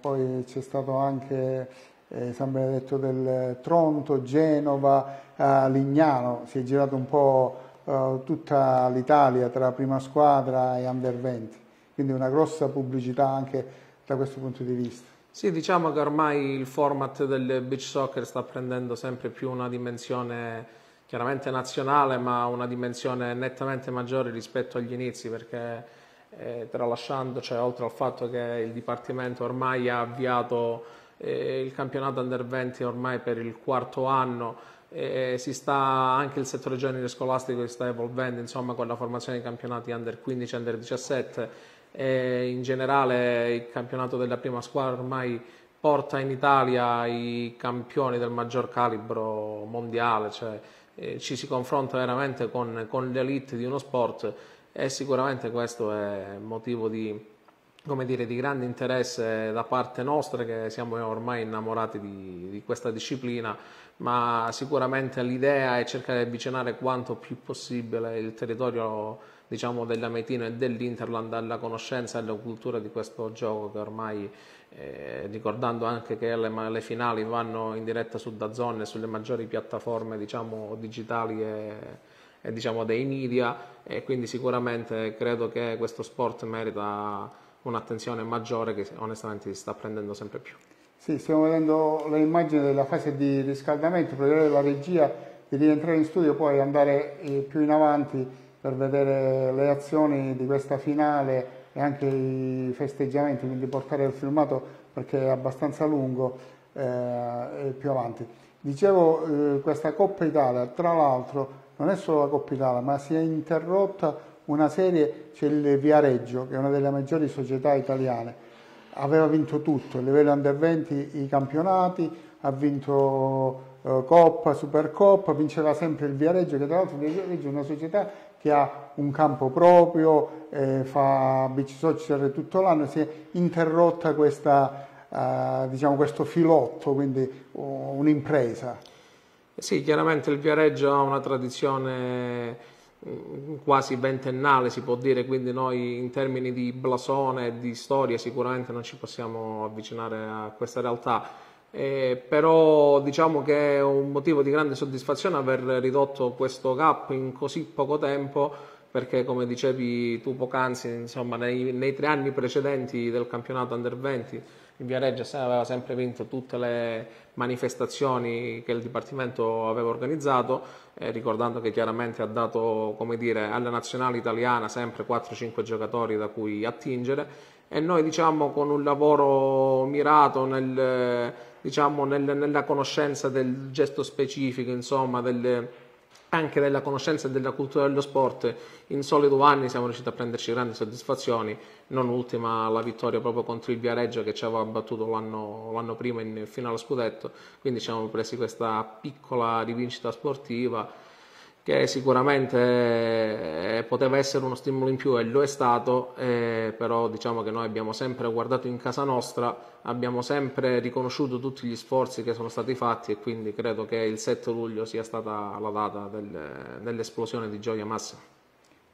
poi c'è stato anche eh, San Benedetto del Tronto, Genova, eh, Lignano, si è girato un po' eh, tutta l'Italia tra prima squadra e under 20, quindi una grossa pubblicità anche da questo punto di vista. Sì, diciamo che ormai il format del beach soccer sta prendendo sempre più una dimensione chiaramente nazionale, ma una dimensione nettamente maggiore rispetto agli inizi, perché eh, tralasciando, cioè oltre al fatto che il Dipartimento ormai ha avviato eh, il campionato Under 20 ormai per il quarto anno, e si sta anche il settore genere scolastico si sta evolvendo insomma con la formazione di campionati under 15 under 17 e in generale il campionato della prima squadra ormai porta in Italia i campioni del maggior calibro mondiale cioè eh, ci si confronta veramente con, con l'elite di uno sport e sicuramente questo è motivo di, dire, di grande interesse da parte nostra che siamo ormai innamorati di, di questa disciplina ma sicuramente l'idea è cercare di avvicinare quanto più possibile il territorio diciamo, dell'Ametino e dell'Interland alla conoscenza e alla cultura di questo gioco che ormai eh, ricordando anche che le, le, finali vanno in diretta su Dazzone e sulle maggiori piattaforme diciamo, digitali e, e diciamo, dei media e quindi sicuramente credo che questo sport merita un'attenzione maggiore che onestamente si sta prendendo sempre più. Sì, stiamo vedendo le immagini della fase di riscaldamento, pregherei la regia di rientrare in studio poi andare eh, più in avanti per vedere le azioni di questa finale e anche i festeggiamenti, quindi portare il filmato perché è abbastanza lungo eh, più avanti. Dicevo, eh, questa Coppa Italia, tra l'altro, non è solo la Coppa Italia, ma si è interrotta una serie, c'è il Viareggio, che è una delle maggiori società italiane, aveva vinto tutto, a livello under 20 i campionati, ha vinto eh, Coppa, Supercoppa, vinceva sempre il Viareggio, che tra l'altro il Viareggio è una società che ha un campo proprio, eh, fa beach soccer tutto l'anno, si è interrotta questa, eh, diciamo, questo filotto, quindi uh, un'impresa. Sì, chiaramente il Viareggio ha una tradizione mm, quasi ventennale si può dire, quindi noi in termini di blasone e di storia sicuramente non ci possiamo avvicinare a questa realtà eh, però diciamo che è un motivo di grande soddisfazione aver ridotto questo gap in così poco tempo perché come dicevi tu poc'anzi insomma nei, nei tre anni precedenti del campionato Under 20 il Viareggio aveva sempre vinto tutte le manifestazioni che il Dipartimento aveva organizzato, eh, ricordando che chiaramente ha dato dire, alla nazionale italiana sempre 4-5 giocatori da cui attingere. E noi diciamo con un lavoro mirato nel, diciamo, nel, nella conoscenza del gesto specifico, insomma, del, anche della conoscenza della cultura dello sport, in soli due anni siamo riusciti a prenderci grandi soddisfazioni, non ultima la vittoria proprio contro il Viareggio che ci aveva battuto l'anno, l'anno prima in finale scudetto, quindi ci siamo presi questa piccola rivincita sportiva che sicuramente eh, poteva essere uno stimolo in più e lo è stato, eh, però diciamo che noi abbiamo sempre guardato in casa nostra, abbiamo sempre riconosciuto tutti gli sforzi che sono stati fatti e quindi credo che il 7 luglio sia stata la data del, dell'esplosione di gioia massima.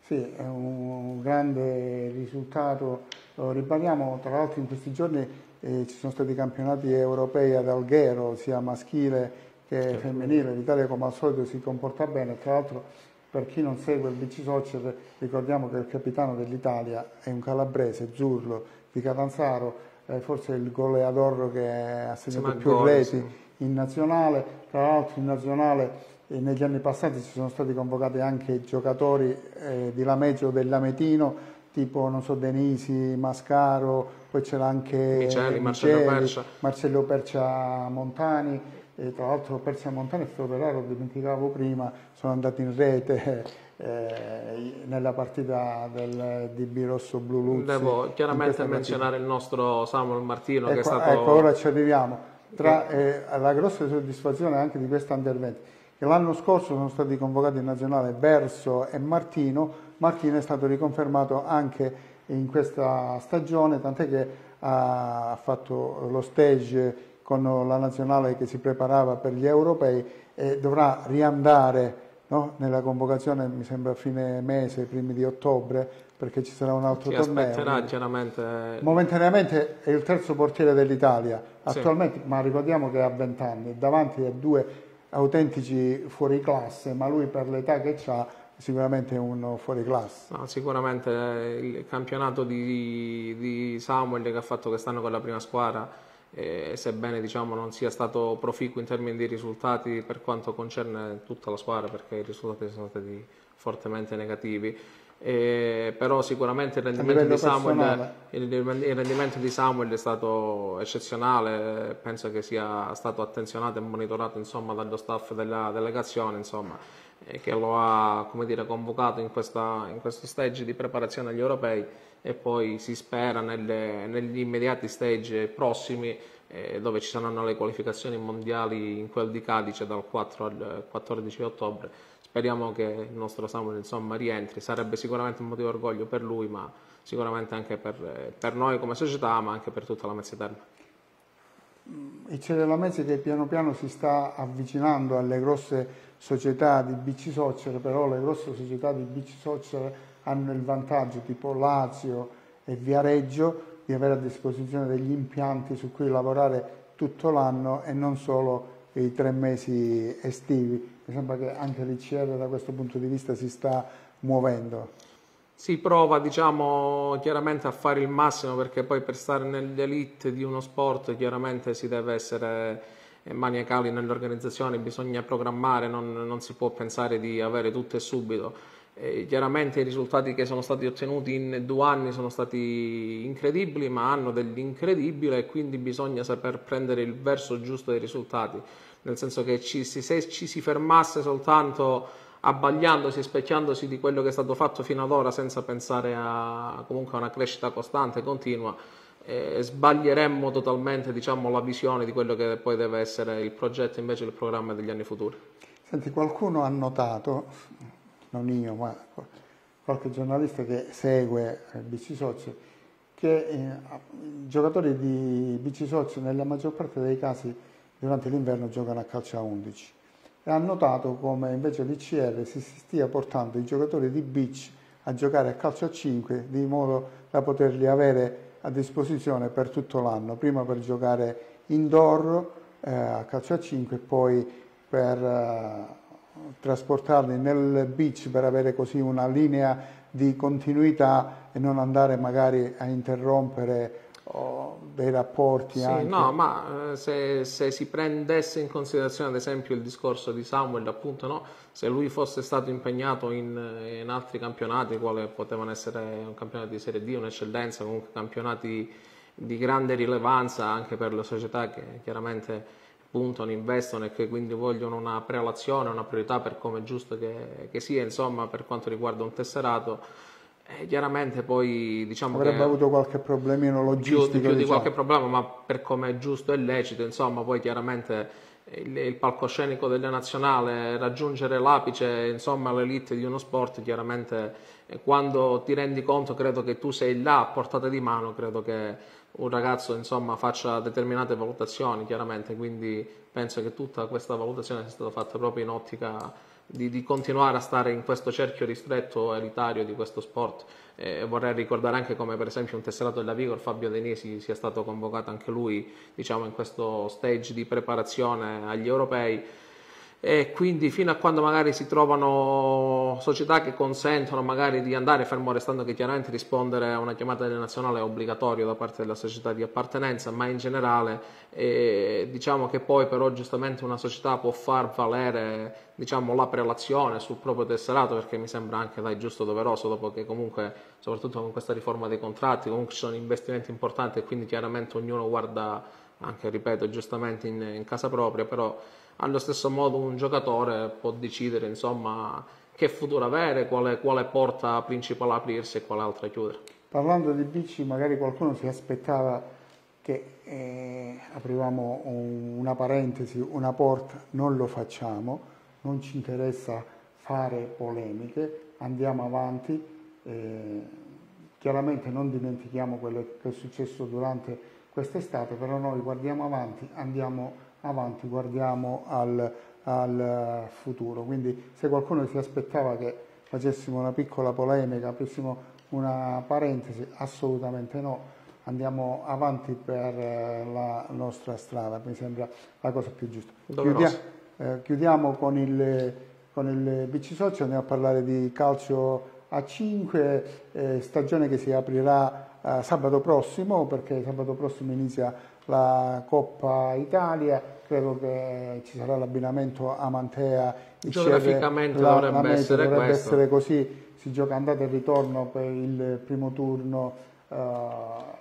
Sì, è un grande risultato, lo ribadiamo, tra l'altro in questi giorni eh, ci sono stati campionati europei ad Alghero, sia maschile che è femminile, l'Italia come al solito si comporta bene, tra l'altro per chi non segue il BC Soccer ricordiamo che il capitano dell'Italia è un calabrese, Zurlo, di Catanzaro, eh, forse il goleador che ha segnato più gol, reti sì. in nazionale, tra l'altro in nazionale eh, negli anni passati ci sono stati convocati anche giocatori eh, di Lamezio o dell'Ametino, tipo non so, Denisi, Mascaro, poi c'era anche Miceli, Marcello Percia. Marcello Percia Montani, e tra l'altro Persia Montana e Ferrara, lo dimenticavo prima, sono andati in rete eh, nella partita del DB Rosso Blu Luzzi. Devo chiaramente menzionare il nostro Samuel Martino ecco, che è stato... Ecco, ora ci arriviamo. Tra eh, la grossa soddisfazione anche di questo under 20, che l'anno scorso sono stati convocati in nazionale Verso e Martino, Martino è stato riconfermato anche in questa stagione, tant'è che ha fatto lo stage con la nazionale che si preparava per gli europei e dovrà riandare no? nella convocazione, mi sembra a fine mese, primi di ottobre, perché ci sarà un altro si torneo. aspetterà chiaramente... Momentaneamente è il terzo portiere dell'Italia, attualmente, sì. ma ricordiamo che ha 20 anni, davanti a due autentici fuori classe, ma lui per l'età che ha sicuramente un fuori classe. No, sicuramente il campionato di, di, Samuel che ha fatto quest'anno con la prima squadra, eh, sebbene diciamo, non sia stato proficuo in termini di risultati per quanto concerne tutta la squadra, perché i risultati sono stati fortemente negativi. Eh, però sicuramente il rendimento, di Samuel, il, il rendimento, di Samuel, è stato eccezionale, penso che sia stato attenzionato e monitorato insomma, dallo staff della delegazione. Insomma che lo ha dire, convocato in, questa, in, questo stage di preparazione agli europei e poi si spera nelle, negli immediati stage prossimi eh, dove ci saranno le qualificazioni mondiali in quel di Cadice dal 4 al 14 ottobre. Speriamo che il nostro Samuel insomma, rientri, sarebbe sicuramente un motivo di orgoglio per lui, ma sicuramente anche per, per noi come società, ma anche per tutta la Mezza Terra. Il Cere la Mezza che piano piano si sta avvicinando alle grosse società di bici soccer, però le grosse società di bici soccer hanno il vantaggio, tipo Lazio e Viareggio, di avere a disposizione degli impianti su cui lavorare tutto l'anno e non solo i tre mesi estivi. Mi sembra che anche l'ICR da questo punto di vista si sta muovendo. Si prova diciamo, chiaramente a fare il massimo perché poi per stare nell'elite di uno sport chiaramente si deve essere maniacali nell'organizzazione, bisogna programmare, non, non, si può pensare di avere tutto e subito. E chiaramente i risultati che sono stati ottenuti in due anni sono stati incredibili, ma hanno dell'incredibile e quindi bisogna saper prendere il verso giusto dei risultati, nel senso che ci, se ci si fermasse soltanto abbagliandosi e specchiandosi di quello che è stato fatto fino ad ora senza pensare a, comunque a una crescita costante e continua, eh, sbaglieremmo totalmente diciamo, la visione di quello che poi deve essere il progetto invece del programma degli anni futuri. Senti, qualcuno ha notato, non io, ma qualche giornalista che segue il BC Socio, che eh, i giocatori di BC Socio nella maggior parte dei casi durante l'inverno giocano a calcio a 11 e ha notato come invece l'ICR si stia portando i giocatori di beach a giocare a calcio a 5 di modo da poterli avere a disposizione per tutto l'anno, prima per giocare indoor eh, a calcio a 5 e poi per eh, trasportarli nel beach per avere così una linea di continuità e non andare magari a interrompere oh, dei rapporti. Sì, anche. no, ma eh, se, se, si prendesse in considerazione ad esempio il discorso di Samuel, appunto, no? se lui fosse stato impegnato in, in, altri campionati, quali potevano essere un campionato di Serie D, un'eccellenza, comunque campionati di grande rilevanza anche per le società che chiaramente puntano, investono e che quindi vogliono una prelazione, una priorità per come è giusto che, che sia, insomma, per quanto riguarda un tesserato eh, chiaramente poi diciamo avrebbe avuto qualche problemino logistico più, più diciamo. di qualche problema ma per come è giusto e lecito insomma poi chiaramente il, il palcoscenico della nazionale raggiungere l'apice insomma l'elite di uno sport chiaramente eh, quando ti rendi conto credo che tu sei là a portata di mano credo che un ragazzo insomma faccia determinate valutazioni chiaramente. Quindi penso che tutta questa valutazione sia stata fatta proprio in ottica di, di, continuare a stare in questo cerchio ristretto elitario di questo sport. Eh, vorrei ricordare anche come per esempio un tesserato della Vigor, Fabio Denisi, sia stato convocato anche lui diciamo, in questo stage di preparazione agli europei e quindi fino a quando magari si trovano società che consentono magari di andare, fermo restando che chiaramente rispondere a una chiamata della nazionale è obbligatorio da parte della società di appartenenza, ma in generale eh, diciamo che poi però giustamente una società può far valere diciamo, la prelazione sul proprio tesserato perché mi sembra anche dai, giusto doveroso dopo che comunque soprattutto con questa riforma dei contratti comunque ci sono investimenti importanti e quindi chiaramente ognuno guarda anche ripeto giustamente in, in casa propria però allo stesso modo un giocatore può decidere insomma che futuro avere, quale, quale porta principale aprirsi e quale altra chiudere. Parlando di bici, magari qualcuno si aspettava che eh, aprivamo un, una parentesi, una porta, non lo facciamo, non ci interessa fare polemiche, andiamo avanti, eh, chiaramente non dimentichiamo quello che è successo durante quest'estate, però noi guardiamo avanti, andiamo avanti, guardiamo al, al futuro. Quindi se qualcuno si aspettava che facessimo una piccola polemica, aprissimo una parentesi, assolutamente no andiamo avanti per eh, la nostra strada, mi sembra la cosa più giusta. Chiudia, eh, chiudiamo con il, con il BC Socio, andiamo a parlare di calcio a 5, eh, stagione che si aprirà eh, sabato prossimo, perché sabato prossimo inizia la Coppa Italia, credo che ci sarà l'abbinamento a Mantea. Geograficamente la, dovrebbe, la essere, dovrebbe essere così, si gioca andata e ritorno per il primo turno. Uh,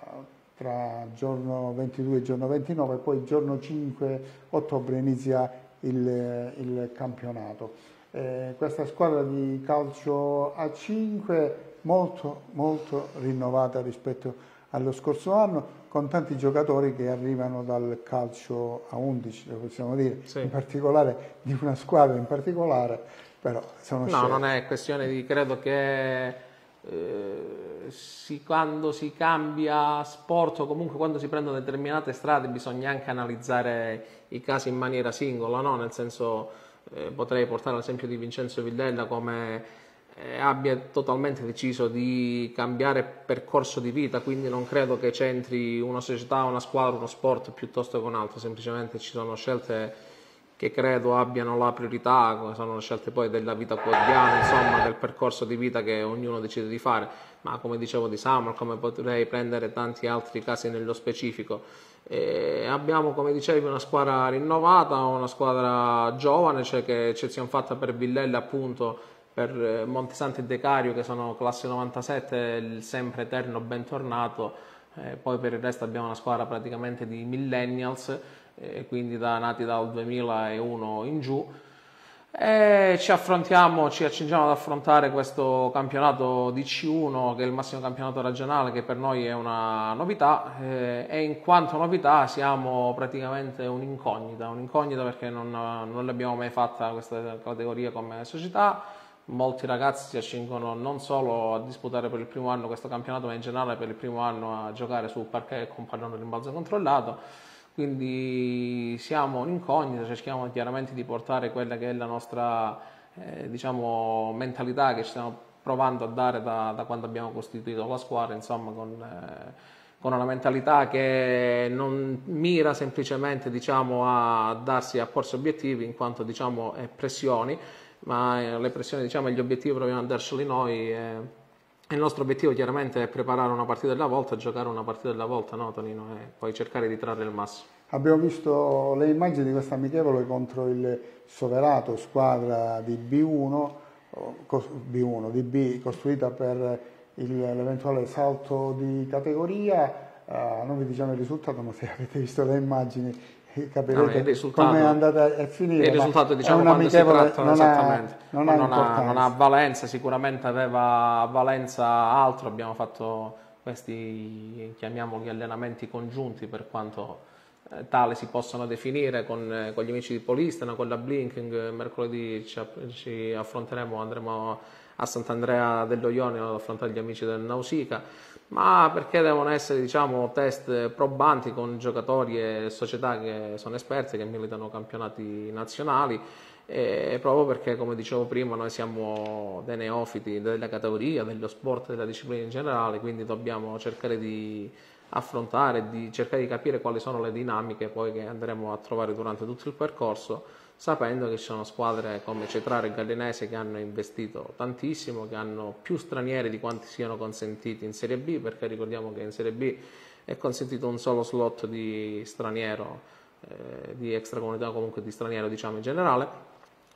tra giorno 22 e giorno 29, poi giorno 5 ottobre inizia il, il campionato. Eh, questa squadra di calcio a 5 molto, molto rinnovata rispetto allo scorso anno, con tanti giocatori che arrivano dal calcio a 11, lo possiamo dire, sì. in particolare di una squadra in particolare, però sono No, scelte. non è questione di, credo che eh, si, quando si cambia sport o comunque quando si prendono determinate strade bisogna anche analizzare i casi in maniera singola, no? nel senso eh, potrei portare l'esempio di Vincenzo Villella come eh, abbia totalmente deciso di cambiare percorso di vita, quindi non credo che c'entri una società, una squadra, uno sport piuttosto che un altro, semplicemente ci sono scelte che credo abbiano la priorità, sono le scelte poi della vita quotidiana, insomma del percorso di vita che ognuno decide di fare, ma come dicevo di Samuel, come potrei prendere tanti altri casi nello specifico. E abbiamo, come dicevi, una squadra rinnovata, una squadra giovane, cioè che eccezione fatta per Villella appunto, per eh, Montesanti e Decario che sono classe 97, il sempre eterno bentornato, eh, poi per il resto abbiamo una squadra praticamente di millennials eh, quindi da, nati dal 2001 in giù. E ci affrontiamo, ci accingiamo ad affrontare questo campionato di C1 che è il massimo campionato regionale che per noi è una novità. Eh, e in quanto novità siamo praticamente un'incognita, un'incognita perché non, non l'abbiamo mai fatta questa categoria come società, molti ragazzi si accingono non solo a disputare per il primo anno questo campionato ma in generale per il primo anno a giocare su parquet con pallone rimbalzo controllato. Quindi siamo in incognita, cerchiamo chiaramente di portare quella che è la nostra eh, diciamo, mentalità che ci stiamo provando a dare da, da, quando abbiamo costituito la squadra, insomma, con, eh, con una mentalità che non mira semplicemente diciamo, a darsi a porsi obiettivi in quanto diciamo, pressioni, ma eh, le pressioni diciamo, e gli obiettivi proviamo a darceli noi. Eh, il nostro obiettivo chiaramente è preparare una partita alla volta, giocare una partita alla volta, no Tonino? E poi cercare di trarre il massimo. Abbiamo visto le immagini di questa amichevole contro il Soverato, squadra di B1, B1 di B costruita per l'eventuale salto di categoria. Uh, non vi diciamo il risultato, ma se avete visto le immagini capirete no, come è andata a finire. Il risultato diciamo quando si tratta non esattamente, ha, non, ha non, ha, non, ha, valenza, sicuramente aveva valenza altro, abbiamo fatto questi, chiamiamoli allenamenti congiunti per quanto eh, tale si possono definire con, eh, con, gli amici di Polistena, con la Blinking, mercoledì ci, ci affronteremo, andremo a Sant'Andrea dello Ionio ad affrontare gli amici del Nausicaa ma perché devono essere diciamo, test probanti con giocatori e società che sono esperte, che militano campionati nazionali e proprio perché come dicevo prima noi siamo dei neofiti della categoria, dello sport, della disciplina in generale, quindi dobbiamo cercare di affrontare, di cercare di capire quali sono le dinamiche poi che andremo a trovare durante tutto il percorso sapendo che ci sono squadre come Cetrare e Gallinese che hanno investito tantissimo, che hanno più stranieri di quanti siano consentiti in Serie B, perché ricordiamo che in Serie B è consentito un solo slot di straniero, eh, di extracomunità comunque di straniero diciamo in generale,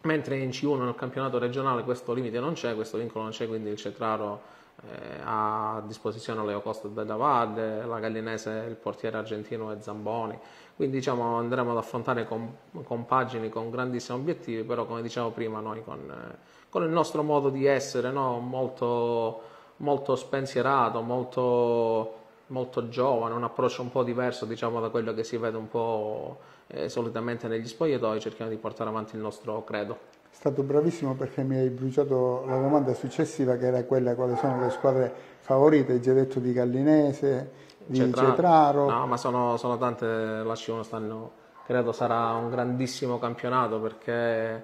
mentre in C1 nel campionato regionale questo limite non c'è, questo vincolo non c'è, quindi il Cetraro eh, ha a disposizione Leo Costa e Bella Valle, la Gallinese il portiere argentino e Zamboni. Quindi diciamo, andremo ad affrontare con, compagini con grandissimi obiettivi, però come dicevo prima noi con, eh, con il nostro modo di essere no? molto, molto spensierato, molto, molto giovane, un approccio un po' diverso diciamo, da quello che si vede un po' eh, solitamente negli spogliatoi, cerchiamo di portare avanti il nostro credo. Stato bravissimo perché mi hai bruciato la domanda successiva che era quella quali sono le squadre favorite, hai già detto di Gallinese, di Cetraro. Cetraro. No, ma sono, sono tante, uno stanno, credo sarà un grandissimo campionato perché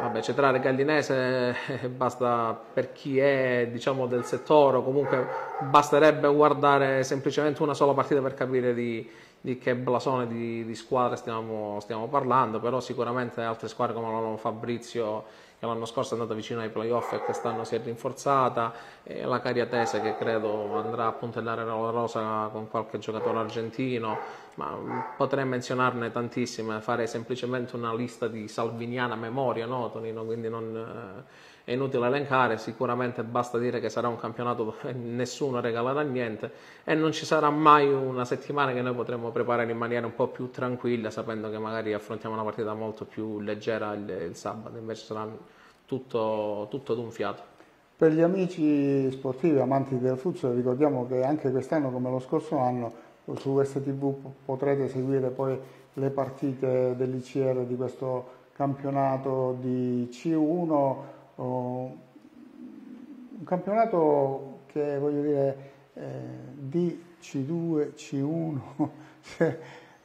Vabbè, Cetraro e Gallinese basta per chi è diciamo, del settore o comunque basterebbe guardare semplicemente una sola partita per capire di, di che blasone di, di squadre stiamo, stiamo, parlando, però sicuramente altre squadre come l'hanno Fabrizio che l'anno scorso è andata vicino ai playoff e quest'anno si è rinforzata, e la Cariatese che credo andrà a puntellare la rosa con qualche giocatore argentino, ma potrei menzionarne tantissime, fare semplicemente una lista di salviniana memoria, no Tonino? Quindi non... Eh, è inutile elencare, sicuramente basta dire che sarà un campionato dove [laughs] nessuno regalerà niente e non ci sarà mai una settimana che noi potremo preparare in maniera un po' più tranquilla, sapendo che magari affrontiamo una partita molto più leggera il, il sabato, invece sarà tutto, tutto d'un fiato. Per gli amici sportivi amanti del futsal ricordiamo che anche quest'anno come lo scorso anno su STV potrete seguire poi le partite dell'ICR di questo campionato di C1 un campionato che voglio dire eh, di C2, C1,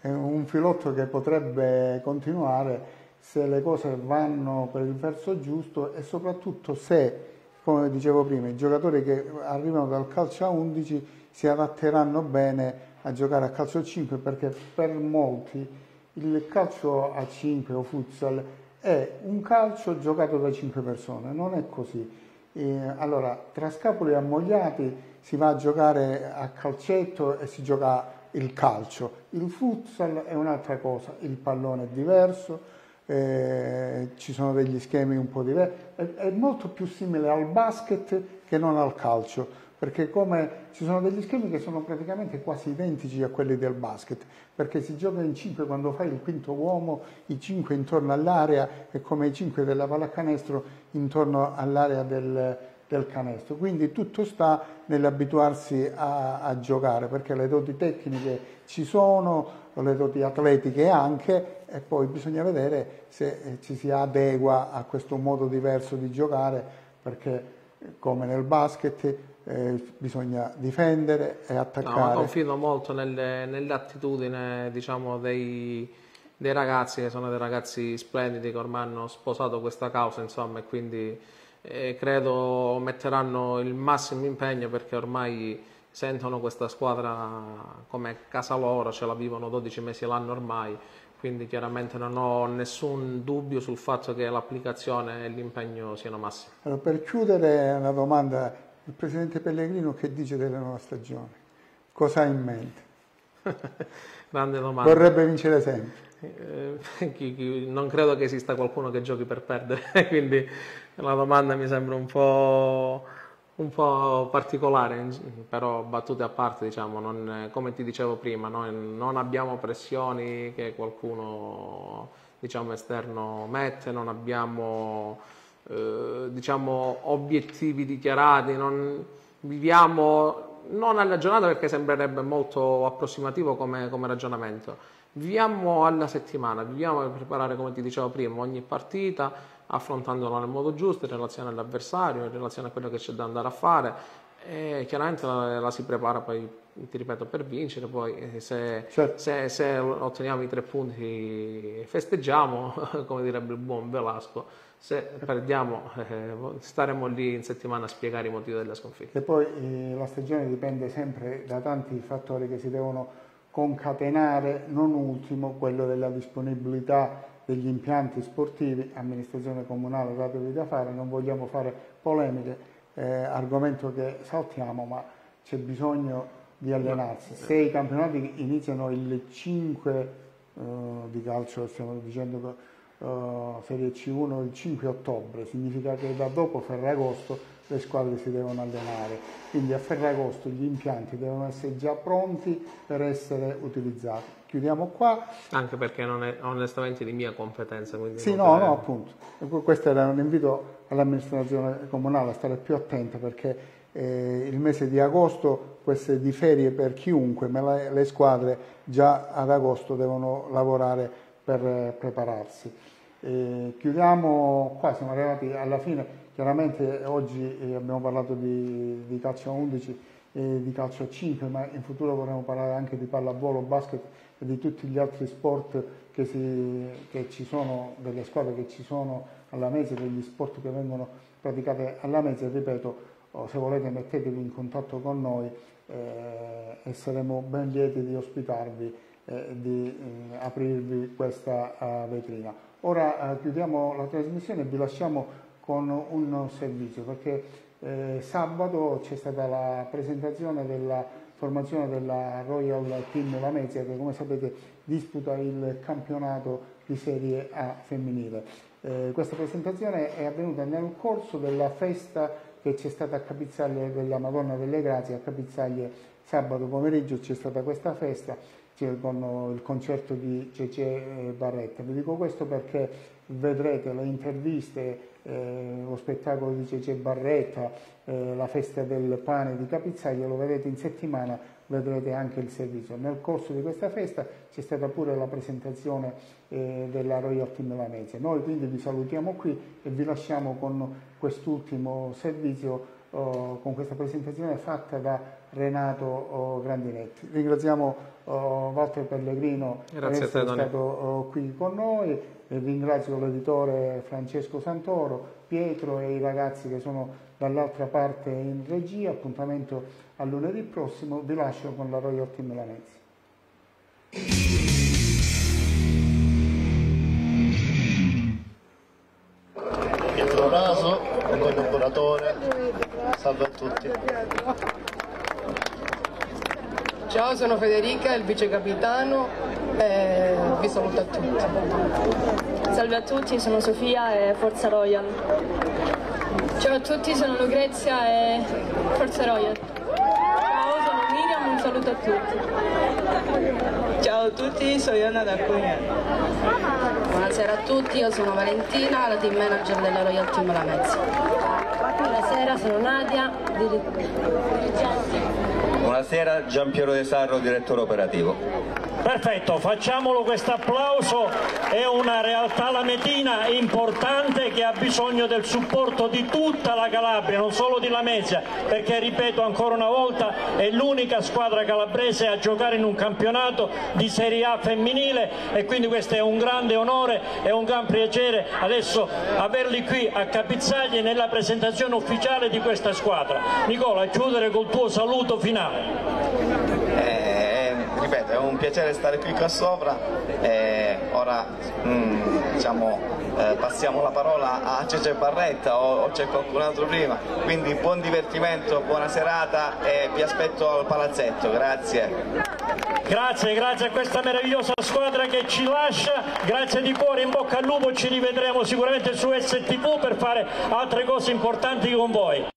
è un filotto che potrebbe continuare se le cose vanno per il verso giusto e soprattutto se, come dicevo prima, i giocatori che arrivano dal calcio a 11 si adatteranno bene a giocare a calcio a 5 perché per molti il calcio a 5 o futsal è un calcio giocato da cinque persone, non è così. Eh, allora, tra scapoli ammogliati si va a giocare a calcetto e si gioca il calcio. Il futsal è un'altra cosa, il pallone è diverso, eh, ci sono degli schemi un po' diversi, è, è molto più simile al basket che non al calcio perché come ci sono degli schemi che sono praticamente quasi identici a quelli del basket, perché si gioca in 5 quando fai il quinto uomo, i 5 intorno all'area e come i 5 della pallacanestro intorno all'area del, del canestro. Quindi tutto sta nell'abituarsi a, a, giocare, perché le doti tecniche ci sono, le doti atletiche anche, e poi bisogna vedere se eh, ci si adegua a questo modo diverso di giocare, perché come nel basket eh, bisogna difendere e attaccare. No, confido molto nelle, nell'attitudine diciamo, dei, dei, ragazzi che sono dei ragazzi splendidi che ormai hanno sposato questa causa insomma, e quindi eh, credo metteranno il massimo impegno perché ormai sentono questa squadra come casa loro, ce la vivono 12 mesi l'anno ormai, quindi chiaramente non ho nessun dubbio sul fatto che l'applicazione e l'impegno siano massimi. Allora, per chiudere una domanda il Presidente Pellegrino che dice della nuova stagione? Cosa ha in mente? [laughs] Grande domanda. Vorrebbe vincere sempre. Eh, [laughs] non credo che esista qualcuno che giochi per perdere, [laughs] quindi la domanda mi sembra un po', un po particolare, però battute a parte, diciamo, non, come ti dicevo prima, noi non abbiamo pressioni che qualcuno diciamo, esterno mette, non abbiamo eh, diciamo, obiettivi dichiarati, non viviamo non alla giornata perché sembrerebbe molto approssimativo come, come ragionamento, viviamo alla settimana, viviamo per preparare, come ti dicevo prima, ogni partita, affrontandola nel modo giusto in relazione all'avversario, in relazione a quello che c'è da andare a fare e chiaramente la, la si prepara poi, ti ripeto, per vincere, poi eh, se, certo. se, se otteniamo i tre punti festeggiamo, [laughs] come direbbe il buon Velasco, se perdiamo eh, staremo lì in settimana a spiegare i motivi della sconfitta. E poi eh, la stagione dipende sempre da tanti fattori che si devono concatenare, non ultimo quello della disponibilità degli impianti sportivi, amministrazione comunale datevi da fare, non vogliamo fare polemiche, eh, argomento che saltiamo, ma c'è bisogno di allenarsi. Se i campionati iniziano il 5 eh, di calcio, stiamo dicendo uh, Serie C1 il 5 ottobre, significa che da dopo Ferragosto le squadre si devono allenare. Quindi a Ferragosto gli impianti devono essere già pronti per essere utilizzati. Chiudiamo qua. Anche perché non è onestamente di mia competenza. Sì, no, no, appunto. Questo era un invito all'amministrazione comunale a stare più attenta perché eh, il mese di agosto essere di ferie per chiunque, ma le, le squadre già ad agosto devono lavorare per eh, prepararsi. Eh, chiudiamo qua, siamo arrivati alla fine. Chiaramente oggi eh, abbiamo parlato di, di calcio a 11 e di calcio a 5, ma in futuro vorremmo parlare anche di pallavolo, basket e di tutti gli altri sport che, si, che ci sono, delle squadre che ci sono alla mese, degli sport che vengono praticati alla mese, ripeto, o se volete mettetevi in contatto con noi eh, e saremo ben lieti di ospitarvi e di eh, aprirvi questa uh, vetrina. Ora uh, chiudiamo la trasmissione e vi lasciamo con un servizio perché eh, sabato c'è stata la presentazione della formazione della Royal Team Lamezia che come sapete disputa il campionato di Serie A femminile. Eh, questa presentazione è avvenuta nel corso della festa che c'è stata a Capizzaglie della Madonna delle Grazie, a Capizzaglie sabato pomeriggio c'è stata questa festa con il concerto di Cece Barretta. Vi dico questo perché vedrete le interviste, eh, lo spettacolo di Cece Barretta, eh, la festa del pane di Capizzaglie, lo vedete in settimana, vedrete anche il servizio. Nel corso di questa festa c'è stata pure la presentazione eh, della Royal Team Lamezia. Noi quindi vi salutiamo qui e vi lasciamo con quest'ultimo servizio oh, con questa presentazione fatta da Renato oh, Grandinetti. Ringraziamo oh, Walter Pellegrino per essere te, stato oh, qui con noi, e ringrazio l'editore Francesco Santoro, Pietro e i ragazzi che sono dall'altra parte in regia. Appuntamento a lunedì prossimo, vi lascio con la Royal Team Lamezia. Pietro Raso, collaboratore, salve a tutti. Ciao, sono Federica, il vice capitano e vi saluto a tutti. Salve a tutti, sono Sofia e Forza Royal. Ciao a tutti, sono Lucrezia e Forza Royal. Ciao, sono Miriam, un saluto a tutti. Ciao a tutti, sono Anna da Cunha. Buonasera a tutti, io sono Valentina, la team manager della Royal Team Lamezia. Buonasera, sono Nadia, dirigente. Buonasera, Giampiero De Sarro, direttore operativo. Perfetto, facciamolo questo applauso, è una realtà lametina importante che ha bisogno del supporto di tutta la Calabria, non solo di Lamezia, perché ripeto ancora una volta è l'unica squadra calabrese a giocare in un campionato di Serie A femminile e quindi questo è un grande onore e un gran piacere adesso averli qui a Capizzagli nella presentazione ufficiale di questa squadra. Nicola, chiudere col tuo saluto finale. Un piacere stare qui qua sopra e ora mm, diciamo, eh, passiamo la parola a Cece Barretta o, o c'è qualcun altro prima, quindi buon divertimento, buona serata e vi aspetto al palazzetto, grazie. Grazie, grazie a questa meravigliosa squadra che ci lascia, grazie di cuore, in bocca al lupo, ci rivedremo sicuramente su STV per fare altre cose importanti con voi.